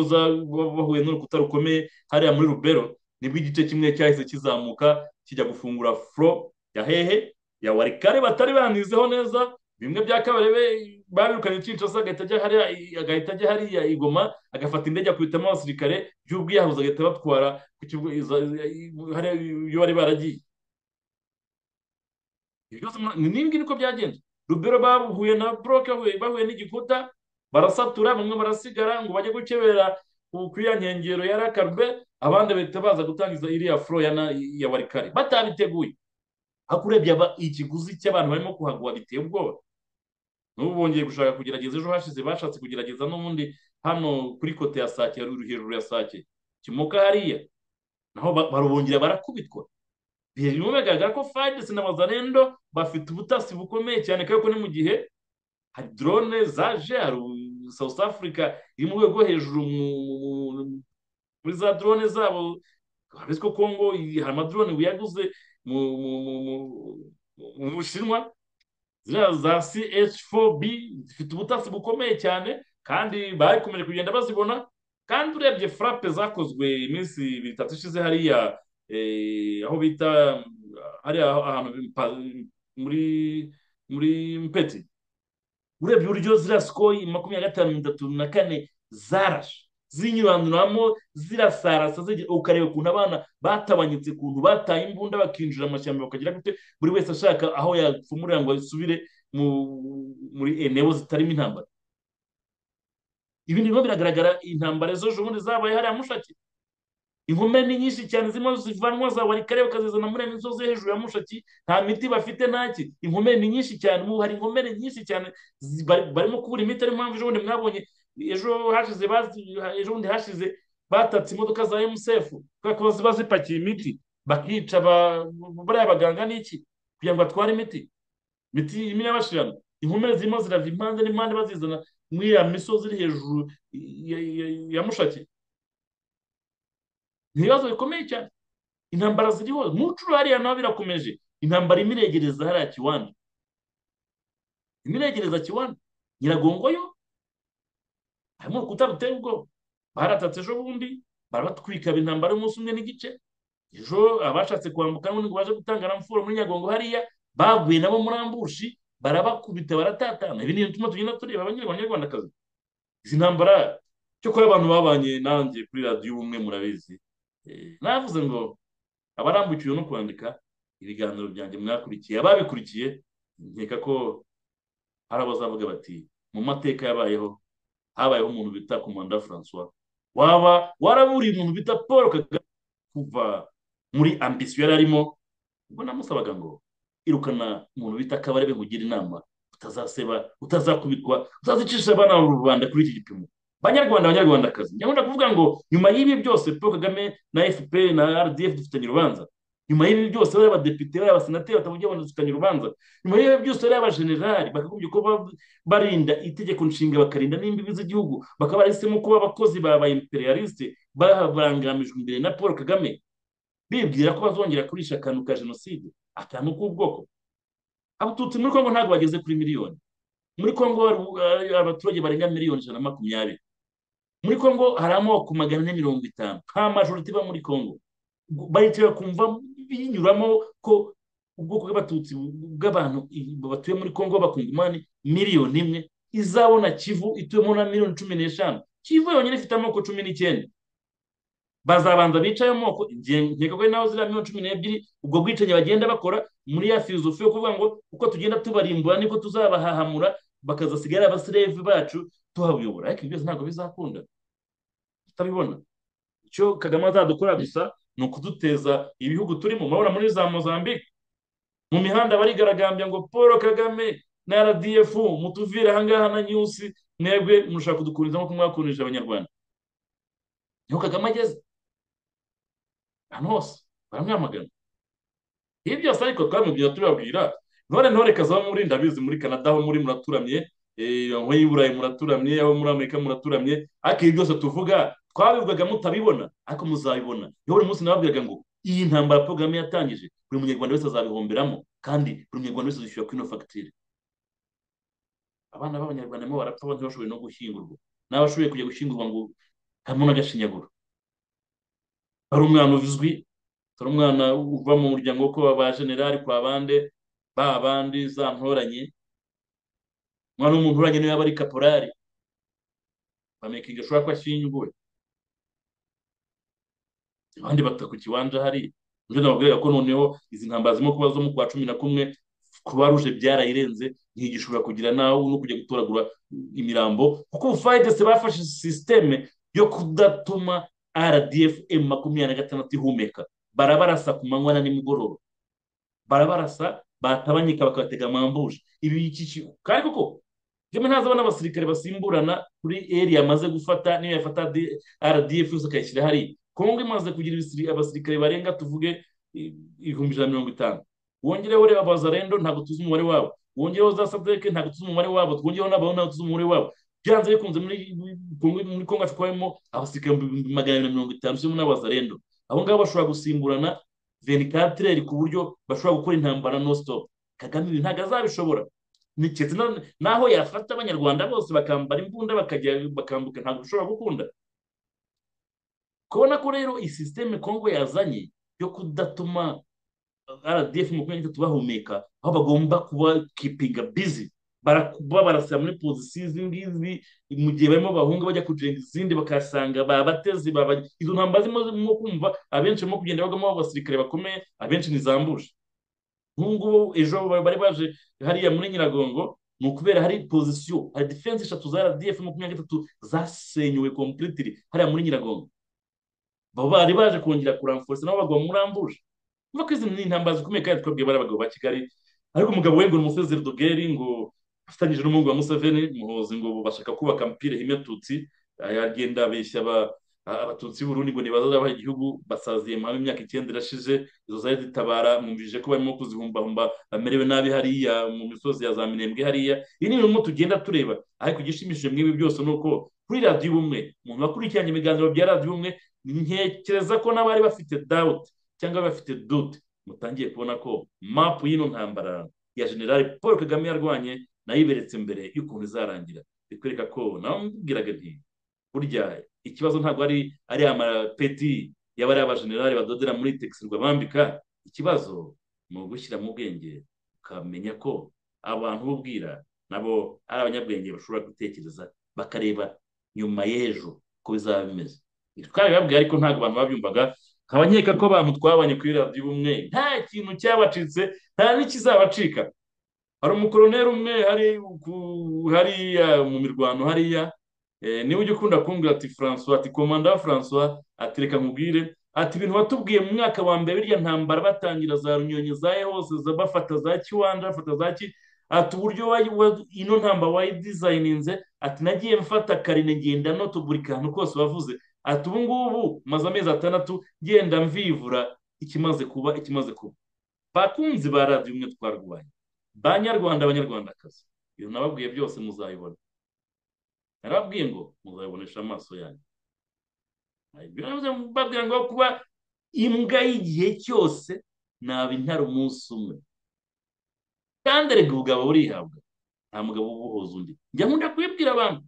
bahuye n'urukuta rukomeye hariya muri rubero ni bwo igice kimwe cyahise kizamuka kijya gufungura furo ya hehe ya warikare batari banizeho neza bimwe bya kabarebe babirukanye Kinshasa agahita ajya hariya agahita ajya hariya i Goma agafata indege akubitamo abasirikare by'ubwiyahuzi agahita batwara ku hariya iyo bari baragiye. Ni n'ibi niko byagenze. Rubero bahuye na broke bahuye n'igikuta barasatura bamwe barasigara ngo bajye gukebera ku ya nkengero ya rakarbe abandi bahita baza gutangiza iriya furo ya, warikare batabiteguye. Ariko urebye aba- ikiguzi cy'abantu barimo kuhagwa biteye ubwoba. N'ubu bongeye gushaka kugerageza ejo hashize bashatse kugerageza n'ubundi. Hano kuri kote ya sake hejuru ya sake. Kimoka hariya. Naho ba- barubongera barakubitwa. Birimo bigaragara ko fayidesi na mazarendo bafite ubutasi bukomeye cyane kubera ko ni mu gihe hari drone zaje hari south africa iri mu rwego hejuru mu- mu- muri za drone zabo. Urabizi ko congo i- hari amadrone yaguze mu bushinwa. Za ch4b zifite ubutasi bukomeye cyane kandi bakomeje kugenda bazibona kandi urebye frappe zakozwe iminsi ibiri itatu ishize hariya eh, aho bita hariya ahantu muri muri mpeti. Urebye uburyo ziriya sikoyi makumyabiri na gatanu mirongo itatu na kane zarashe. Zinyuranuramo zirasarasa ukareba ukuntu abana batabanyutse ukuntu bataye imbunda bakinjira mu mashyamba bakagira gute? Buri wese ashaka aho yapfumurira ngo asubire mu- muri eneo zitarimo intambara. Ibindi birimo biragaragara intambara z'ejo bundi zabaye hariya mushaki inkomere ni nyinshi cyane zirimo zivanwa za warikare bakazizana muri misozi hejuru ya mushaki nta miti bafite ntaki inkomere ni nyinshi cyane ubu hari inkomere nyinshi cyane barimo kubura imiti ariyo mpamvu ejo bundi mwabonye ejo hashize ejo bundi hashize batatse imodoka za MSF kubera ko ziba zipakiye imiti bakica ba- bariya baganga n'iki kugira ngo batware imiti? Imiti irimo irabashirana inkomere zirimo zirava impande n'impande bazizana muri ya misozi iri hejuru ya, mushaki ni ibibazo bikomeye cyane. Intambara ziriho mucuru hariya naho birakomeje. Intambara irimo iregereza hariya kiwanda. Irimo iregereza kiwanda. Nyiragongo yo harimo urukuta ruteye ubwoba baratatse ejo bundi barabatwika intambara y'umunsi umwe n'igice ejo abashatse kwambuka n'ubundi ngo baje gutanga ramfuro muri nyagongo hariya baguye nabo muri ambushi barabakubita baratatana ibi ni ibintu tugenda tureba abanyarwandakazi izi ntambara cyo kuba abantu babanye nanjye kuri radiyo ubumwe murabizi. Eh, navuze ngo abarambukiwe no kwandika ibiganiro byanjye mwakurikiye ababikurikiye nkeka ko hari abazavuga bati mu mateka yabayeho habayeho umuntu bita komanda francois. Waba waraburiye umuntu bita paul kagame kuva muri ambisiyo yari arimo ubwo namusabaga ngo irukana umuntu bita kabarebe nkugire inama. Utazaseba utazakubitwa utazicisha abana mu rubanda kuri iki gipimo. Banyarwanda banyarwandakazi. Nyakunda kuvuga ngo nyuma y'ibi byose paul kagame na fpr na rdf dufitanye urubanza. Nyuma y'ibi byose bariya abadepite bariya abasenateri batavugira ngo dufitanye urubanza. Nyuma y'ibi byose bariya abajenerali bakagombye kuba barinda itegeko nshinga bakarinda n'imbibi z'igihugu bakaba barahisemo kuba abakozi ba imperialiste babangamijwe imbere na paul kagame. Bibwira ko bazongera kurisha akantu ka jenoside. Akantu k'ubwoko abatutsi muri kongo ntabwo bageze kuri miliyoni. Muri hari abaturage barenga miliyoni ijana na makumyabiri. Muri kongo hari amoko magana ane mirongo itanu. Nta majoriti iba muri kongo. Baricara kumva binyuramo ko ubwoko bw'abatutsi bw'abantu batuye muri kongo b'abakongomani miliyoni imwe izabona kivu ituwemo na miliyoni cumi n'eshanu. Kivu yonyine ifite amoko cumi n'icyenda. Bazabanza bica ayo moko nkeka naho ziriya miliyoni cumi n'ebyiri ubwo bwicanyi bagenda bakora muri ya filozofi yo kuvuga ngo uko tugenda tubarimbura niko tuzabahahamura bakazasigara abasirevi bacu tuhabuyobora. Ariko ibyo byose ntabwo bizakunda. Tutabibona. Icyo kagame azadukora gusa ni ukuduteza ibihugu turimo murabona muri za mozambique. Mu mihanda barigaragambya ngo paul kagame na rdf mutuvire ahangaha na nyusi mwebwe mushaka kudukuriza nk'uko mwakurije abanyarwanda. Niho kagame ageze. Ahantu hose baramwamagana. Ibi byose ariko twamubwira tubabwira ntore ntore kazi aho muri ndabizi muri canada aho muri muraturamye aho i burayi muraturamye aho muri amerika muraturamye ariko ibi byose tuvuga twabivugaga mutabibona ariko muzabibona. Niho buri munsi nababwiraga ngo iyi ntambara porogaramu yatangije buri munyarwanda wese azabihomberamo kandi buri munyarwanda wese azishyura kuri ino fagitire abana b'abanyarwanda barimo barapfa ntibashoboye no gushyingurwa. N'abashoboye kujya gushyingurwa ngo harimo n'agashinyaguro. Hari umwana uzwi hari umwana uva mu muryango wo ba generali kwa bande ba bandi za ntoranye. Umwana w'umuntu uranye niyo yaba ari kaporari bamekinga ashobora ko ashyinguwe abandi bata ku kiwanja hari ni byo nababwiraga ko noneho izi ntambara zirimo kuba zo mu kwa cumi na kumwe kuba ruje byarayirenze ntigishobora kugira nawe no kujya gutoragura imirambo kuko ubu fayidesi bafashe sisiteme yo kudatuma rdf m makumyabiri na gatandatu ihumeka. Barabarasa ku manywa na nimugoroba. Barabarasa batabanyika bakabatega amambuje. Ibi kandi koko kagame ntazabona abasirikare basimburana kuri eri yamaze gufata niyo yafata rdf yose akayishyira hariya. Kongo imaze kugira abasirikare barenga tuvuge ibihumbi ijana na mirongo itanu. Wongereho reba abazarendo ntabwo tuzi umubare wabo. Wongereho za sadeke ntabwo tuzi umubare wabo. Twongereho n'abantu ntabwo tuzi umubare wabo. Byanze bikunze muri kongo twabemo abasirikare ibihumbi magana abiri na mirongo itanu turimo n'abazarendo abo ngabo bashobora gusimburana venikatireri ku buryo bashobora gukora intambara no stop kagame ibi ntabwo azabishobora. Naho yafata abanyarwanda bose bakambara imbunda bakajya bakambuka ntabwo bishobora gukunda. Kubona ko rero iyi sisiteme kongo yazanye yo kudatuma rdf makumyabiri bahumeka aho bagomba kuba kipinga bizi kuba barasira muri pozisiyo izi ngizi mu gihe barimo bahunga bajya kujenga izindi bakasanga babateze izo ntambara zirimo kumva abenshi barimo kugenda bagamo abasirikare bakomeye abenshi ntizambuje nk'ubu ejo bari baje hariya muri nyiragongo ni ukubera hari pozisiyo hari defense eshatu za rdf makumyabiri n'itatu zasenyuwe kompletiri hariya muri nyiragongo. Bari baje kongera kuramforsa nabo bagwa muri ambuje umva ko izi ni intambara zikomeye kandi twabwiye bari abagabo ba kigali. Ariko umugabo we ngo ni umusozi rudogeri ngo afatanyije n'umuhungu wa museveni muhozi ngo bashaka kubaka mpire himwe tutsi agenda abeshya abatutsi b'urundi ngo ntibazabaha igihugu basaziye mahame imyaka icyenda irashize izo zari zitabara mwumvise ko barimo kuzihumbahumba bamerewe nabi hariya mu misozi ya za minembwe hariya. Iyi ni ibintu tugenda tureba. Ariko igishimishije mw'ibi byose ni uko kuri radiyo ubumwe umuntu wakurikiranye ibiganiro bya radiyo ubumwe ntekereza ko n'abari bafite dawuti cyangwa bafite dute mutangiye kubona ko mapu y'ino ntambara ya generali paul kagame yarwanye na yo iberetse mbere y'ukuntu izarangira. Bikwereka ko nawe mbwiraga nti burya ikibazo ntabwo ari ari amapeti yaba ari abajenerali badodera muri tegisi ngo bambika ikibazo ni ugushyira mu bwenge ukamenya ko abantu bubwira nabo ari abanyabwenge bashobora gutekereza bakareba nyuma y'ejo uko bizaba bimeze. Twabibabwiye ariko ntabwo abantu babyumvaga. Nkaba nkeka ko abantu twabanye kuri radiyo ubumwe. Nta kintu cyabacitse nta n'ikizabacika. Hari umukoroneri umwe hariya mu mirwano hariya. Niba ujya ukunda kumbwira ati francois ati komanda francois ati reka nkubwire. Ati ibintu watubwiye mu mwaka wa mbere birya ntambara batangira za runyonyi za hose bafata za kiwanja bafata za ki ati uburyo ino ntambara wayidizayininze ati nagiye mfata karine ngenda noto buri kantu kose wavuze ati ubu ngubu maze amezi atandatu ngenda mvivura ikimaze kuba ikimaze kuba. Bakunzi ba radiyo umwe twarwanya banyarwanda abanyarwandakazi. Ibintu nababwiye byose muzabibona narababwiye ngo muzabibonesha amaso yanyu. Babwira ngo kuba imbwa y'igihe cyose naba intare umunsi umwe. Kandi rega ubugabo burihabwa. Nta mugabo ubuhoza undi. Njya nkunda kubibwira abantu.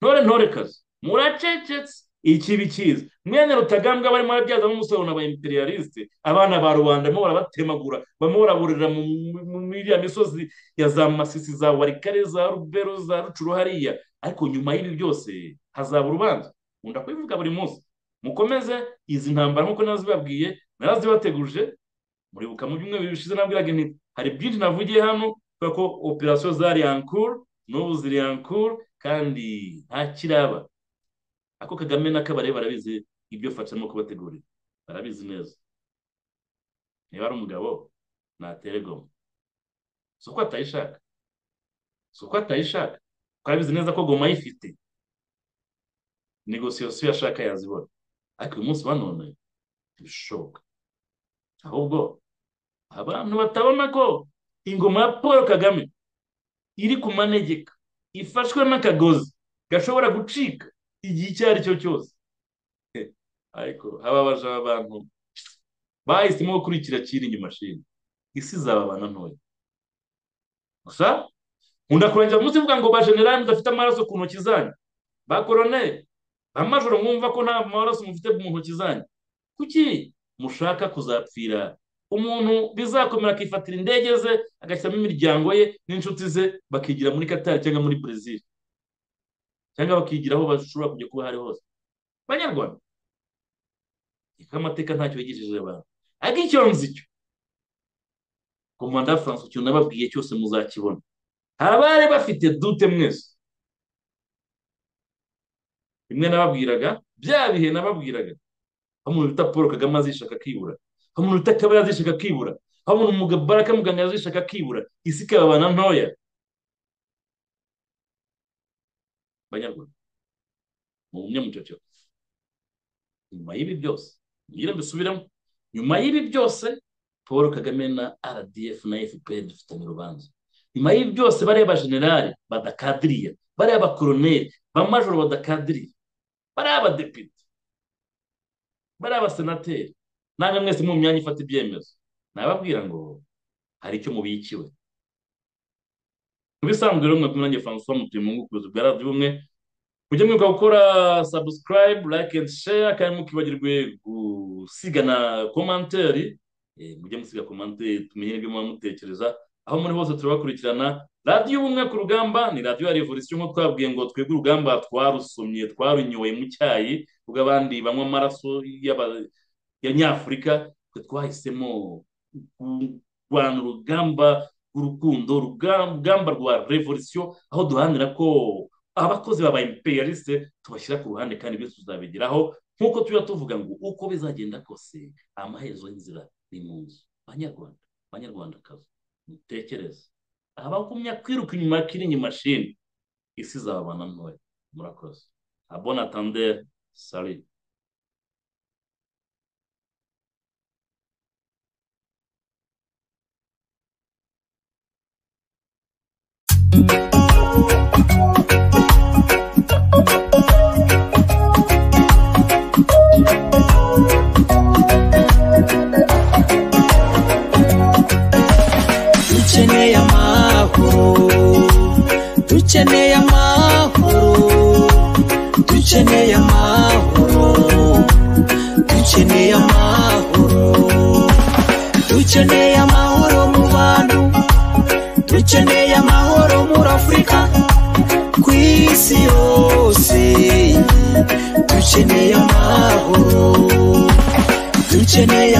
Ntore ntore kazi. Muracecetse. Ikibi kiza. Mwene rutagambwa barimo barabyazamo umusoro na ba imperialiste. Abana ba rubanda barimo barabatemagura. Barimo baraburira mu mu- muri iriya misozi ya za masisi za warikare za rubero za rucuru hariya. Ariko nyuma y'ibi byose hazaba urubanza. Nkunda kubivuga buri munsi. Mukomeze izi ntambara nk'uko nazibabwiye narazibateguje. Muribuka mu byumweru bishize nabwiraga nti hari byinshi navugiye hano kubera ko operasiyo zari ankuru n'ubu ziri ankuru kandi nta kiraba ako kagame n'akabare barabizi ibyo fasha no kubategurira barabizi neza. Niba ari umugabo natere goma. Si uko atayishaka. Si uko atayishaka. Arabizi neza ko goma ayifite. Negosiyasiyo yashaka yazibona. Ariko uyu munsi wa none ntibishoboka. Ahubwo abantu batabona ko ingoma ya paul kagame iri ku manegeka ifashwe n'akagozi gashobora gucika. Igihe icyo ari cyo cyose ariko hababaje abantu bahisemo gukurikira kiringi mashini isi izababana ntoya gusa nkunda kurengera umunsi uvuga ngo ba generali mudafite amaraso ku ntoki zanyu ba koroneri ba majoro mwumva ko nta maraso mufite mu ntoki zanyu kuki mushaka kuzapfira umuntu bizakomera akifatira indege ze agashyiramo imiryango ye n'inshuti ze bakigira muri katari cyangwa muri brezil cyangwa bakigira aho bashobora kujya kuba hari hose. Banyarwanda. Reka amateka ntacyo yigejeje abantu. Ariko icyo nzi cyo komanda francois ikintu nababwiye cyose muzakibona. Abari bafite dute mwese? Bimwe nababwiraga bya bihe nababwiraga. Aho umuntu bita paul kagame azishaka akibura aho umuntu bita kabari azishaka akibura aho umuntu baraka muganga yazishaka akibura isi ikababana ntoya. Banyarwanda mugumye muceceka nyuma y'ibi byose mbwira mbisubiremo nyuma y'ibi byose paul kagame na rdf na fpr dufitanye urubanza nyuma y'ibi byose bariya bajenerali badakadiriya bariya bakoroneri bamajoro badakadiriya bariya abadepite bariya abasenateri namwe mwese mu myanya ifata ibyemezo nababwira ngo hari icyo mubikiwe ibisanzwe rero mwe kumwe nanjye francois mutuye mu buyobozi bwa radiyo ubumwe mujye mwibuka gukora subscribe like and share kandi mukibagirwe gusiga na komanteri Eh, mujye musiga komanteri tumenye ibyo muba mutekereza aho muri hose turabakurikirana radiyo ubumwe ku rugamba ni radiyo ya revolisiyo nk'uko twabwiye ngo twebwe urugamba twarusomye twarunyoye mu cyayi ubwo abandi banywa amaraso ya nyafurika twe twahisemo kurwana urugamba rw'urukundo urugamba rwa revolisiyo aho duharanira ko abakozi baba imperialiste tubashyira ku ruhande kandi byose tuzabigeraho. Nk'uko tuba tuvuga ngo uko bizagenda kose amaherezo y'inzira ni mu nzu. Banyarwanda banyarwandakazi mutekereze. Abagumya kwiruka inyuma ya kiringi mashini isi izababana ntoya. Murakoze. Abona tandere sari dukeneye amahoro dukeneye amahoro dukeneye amahoro dukeneye amahoro dukeneye amahoro mu dukeneye amahoro muri afurika ku isi yose. Dukeneye amahoro. Dukeneye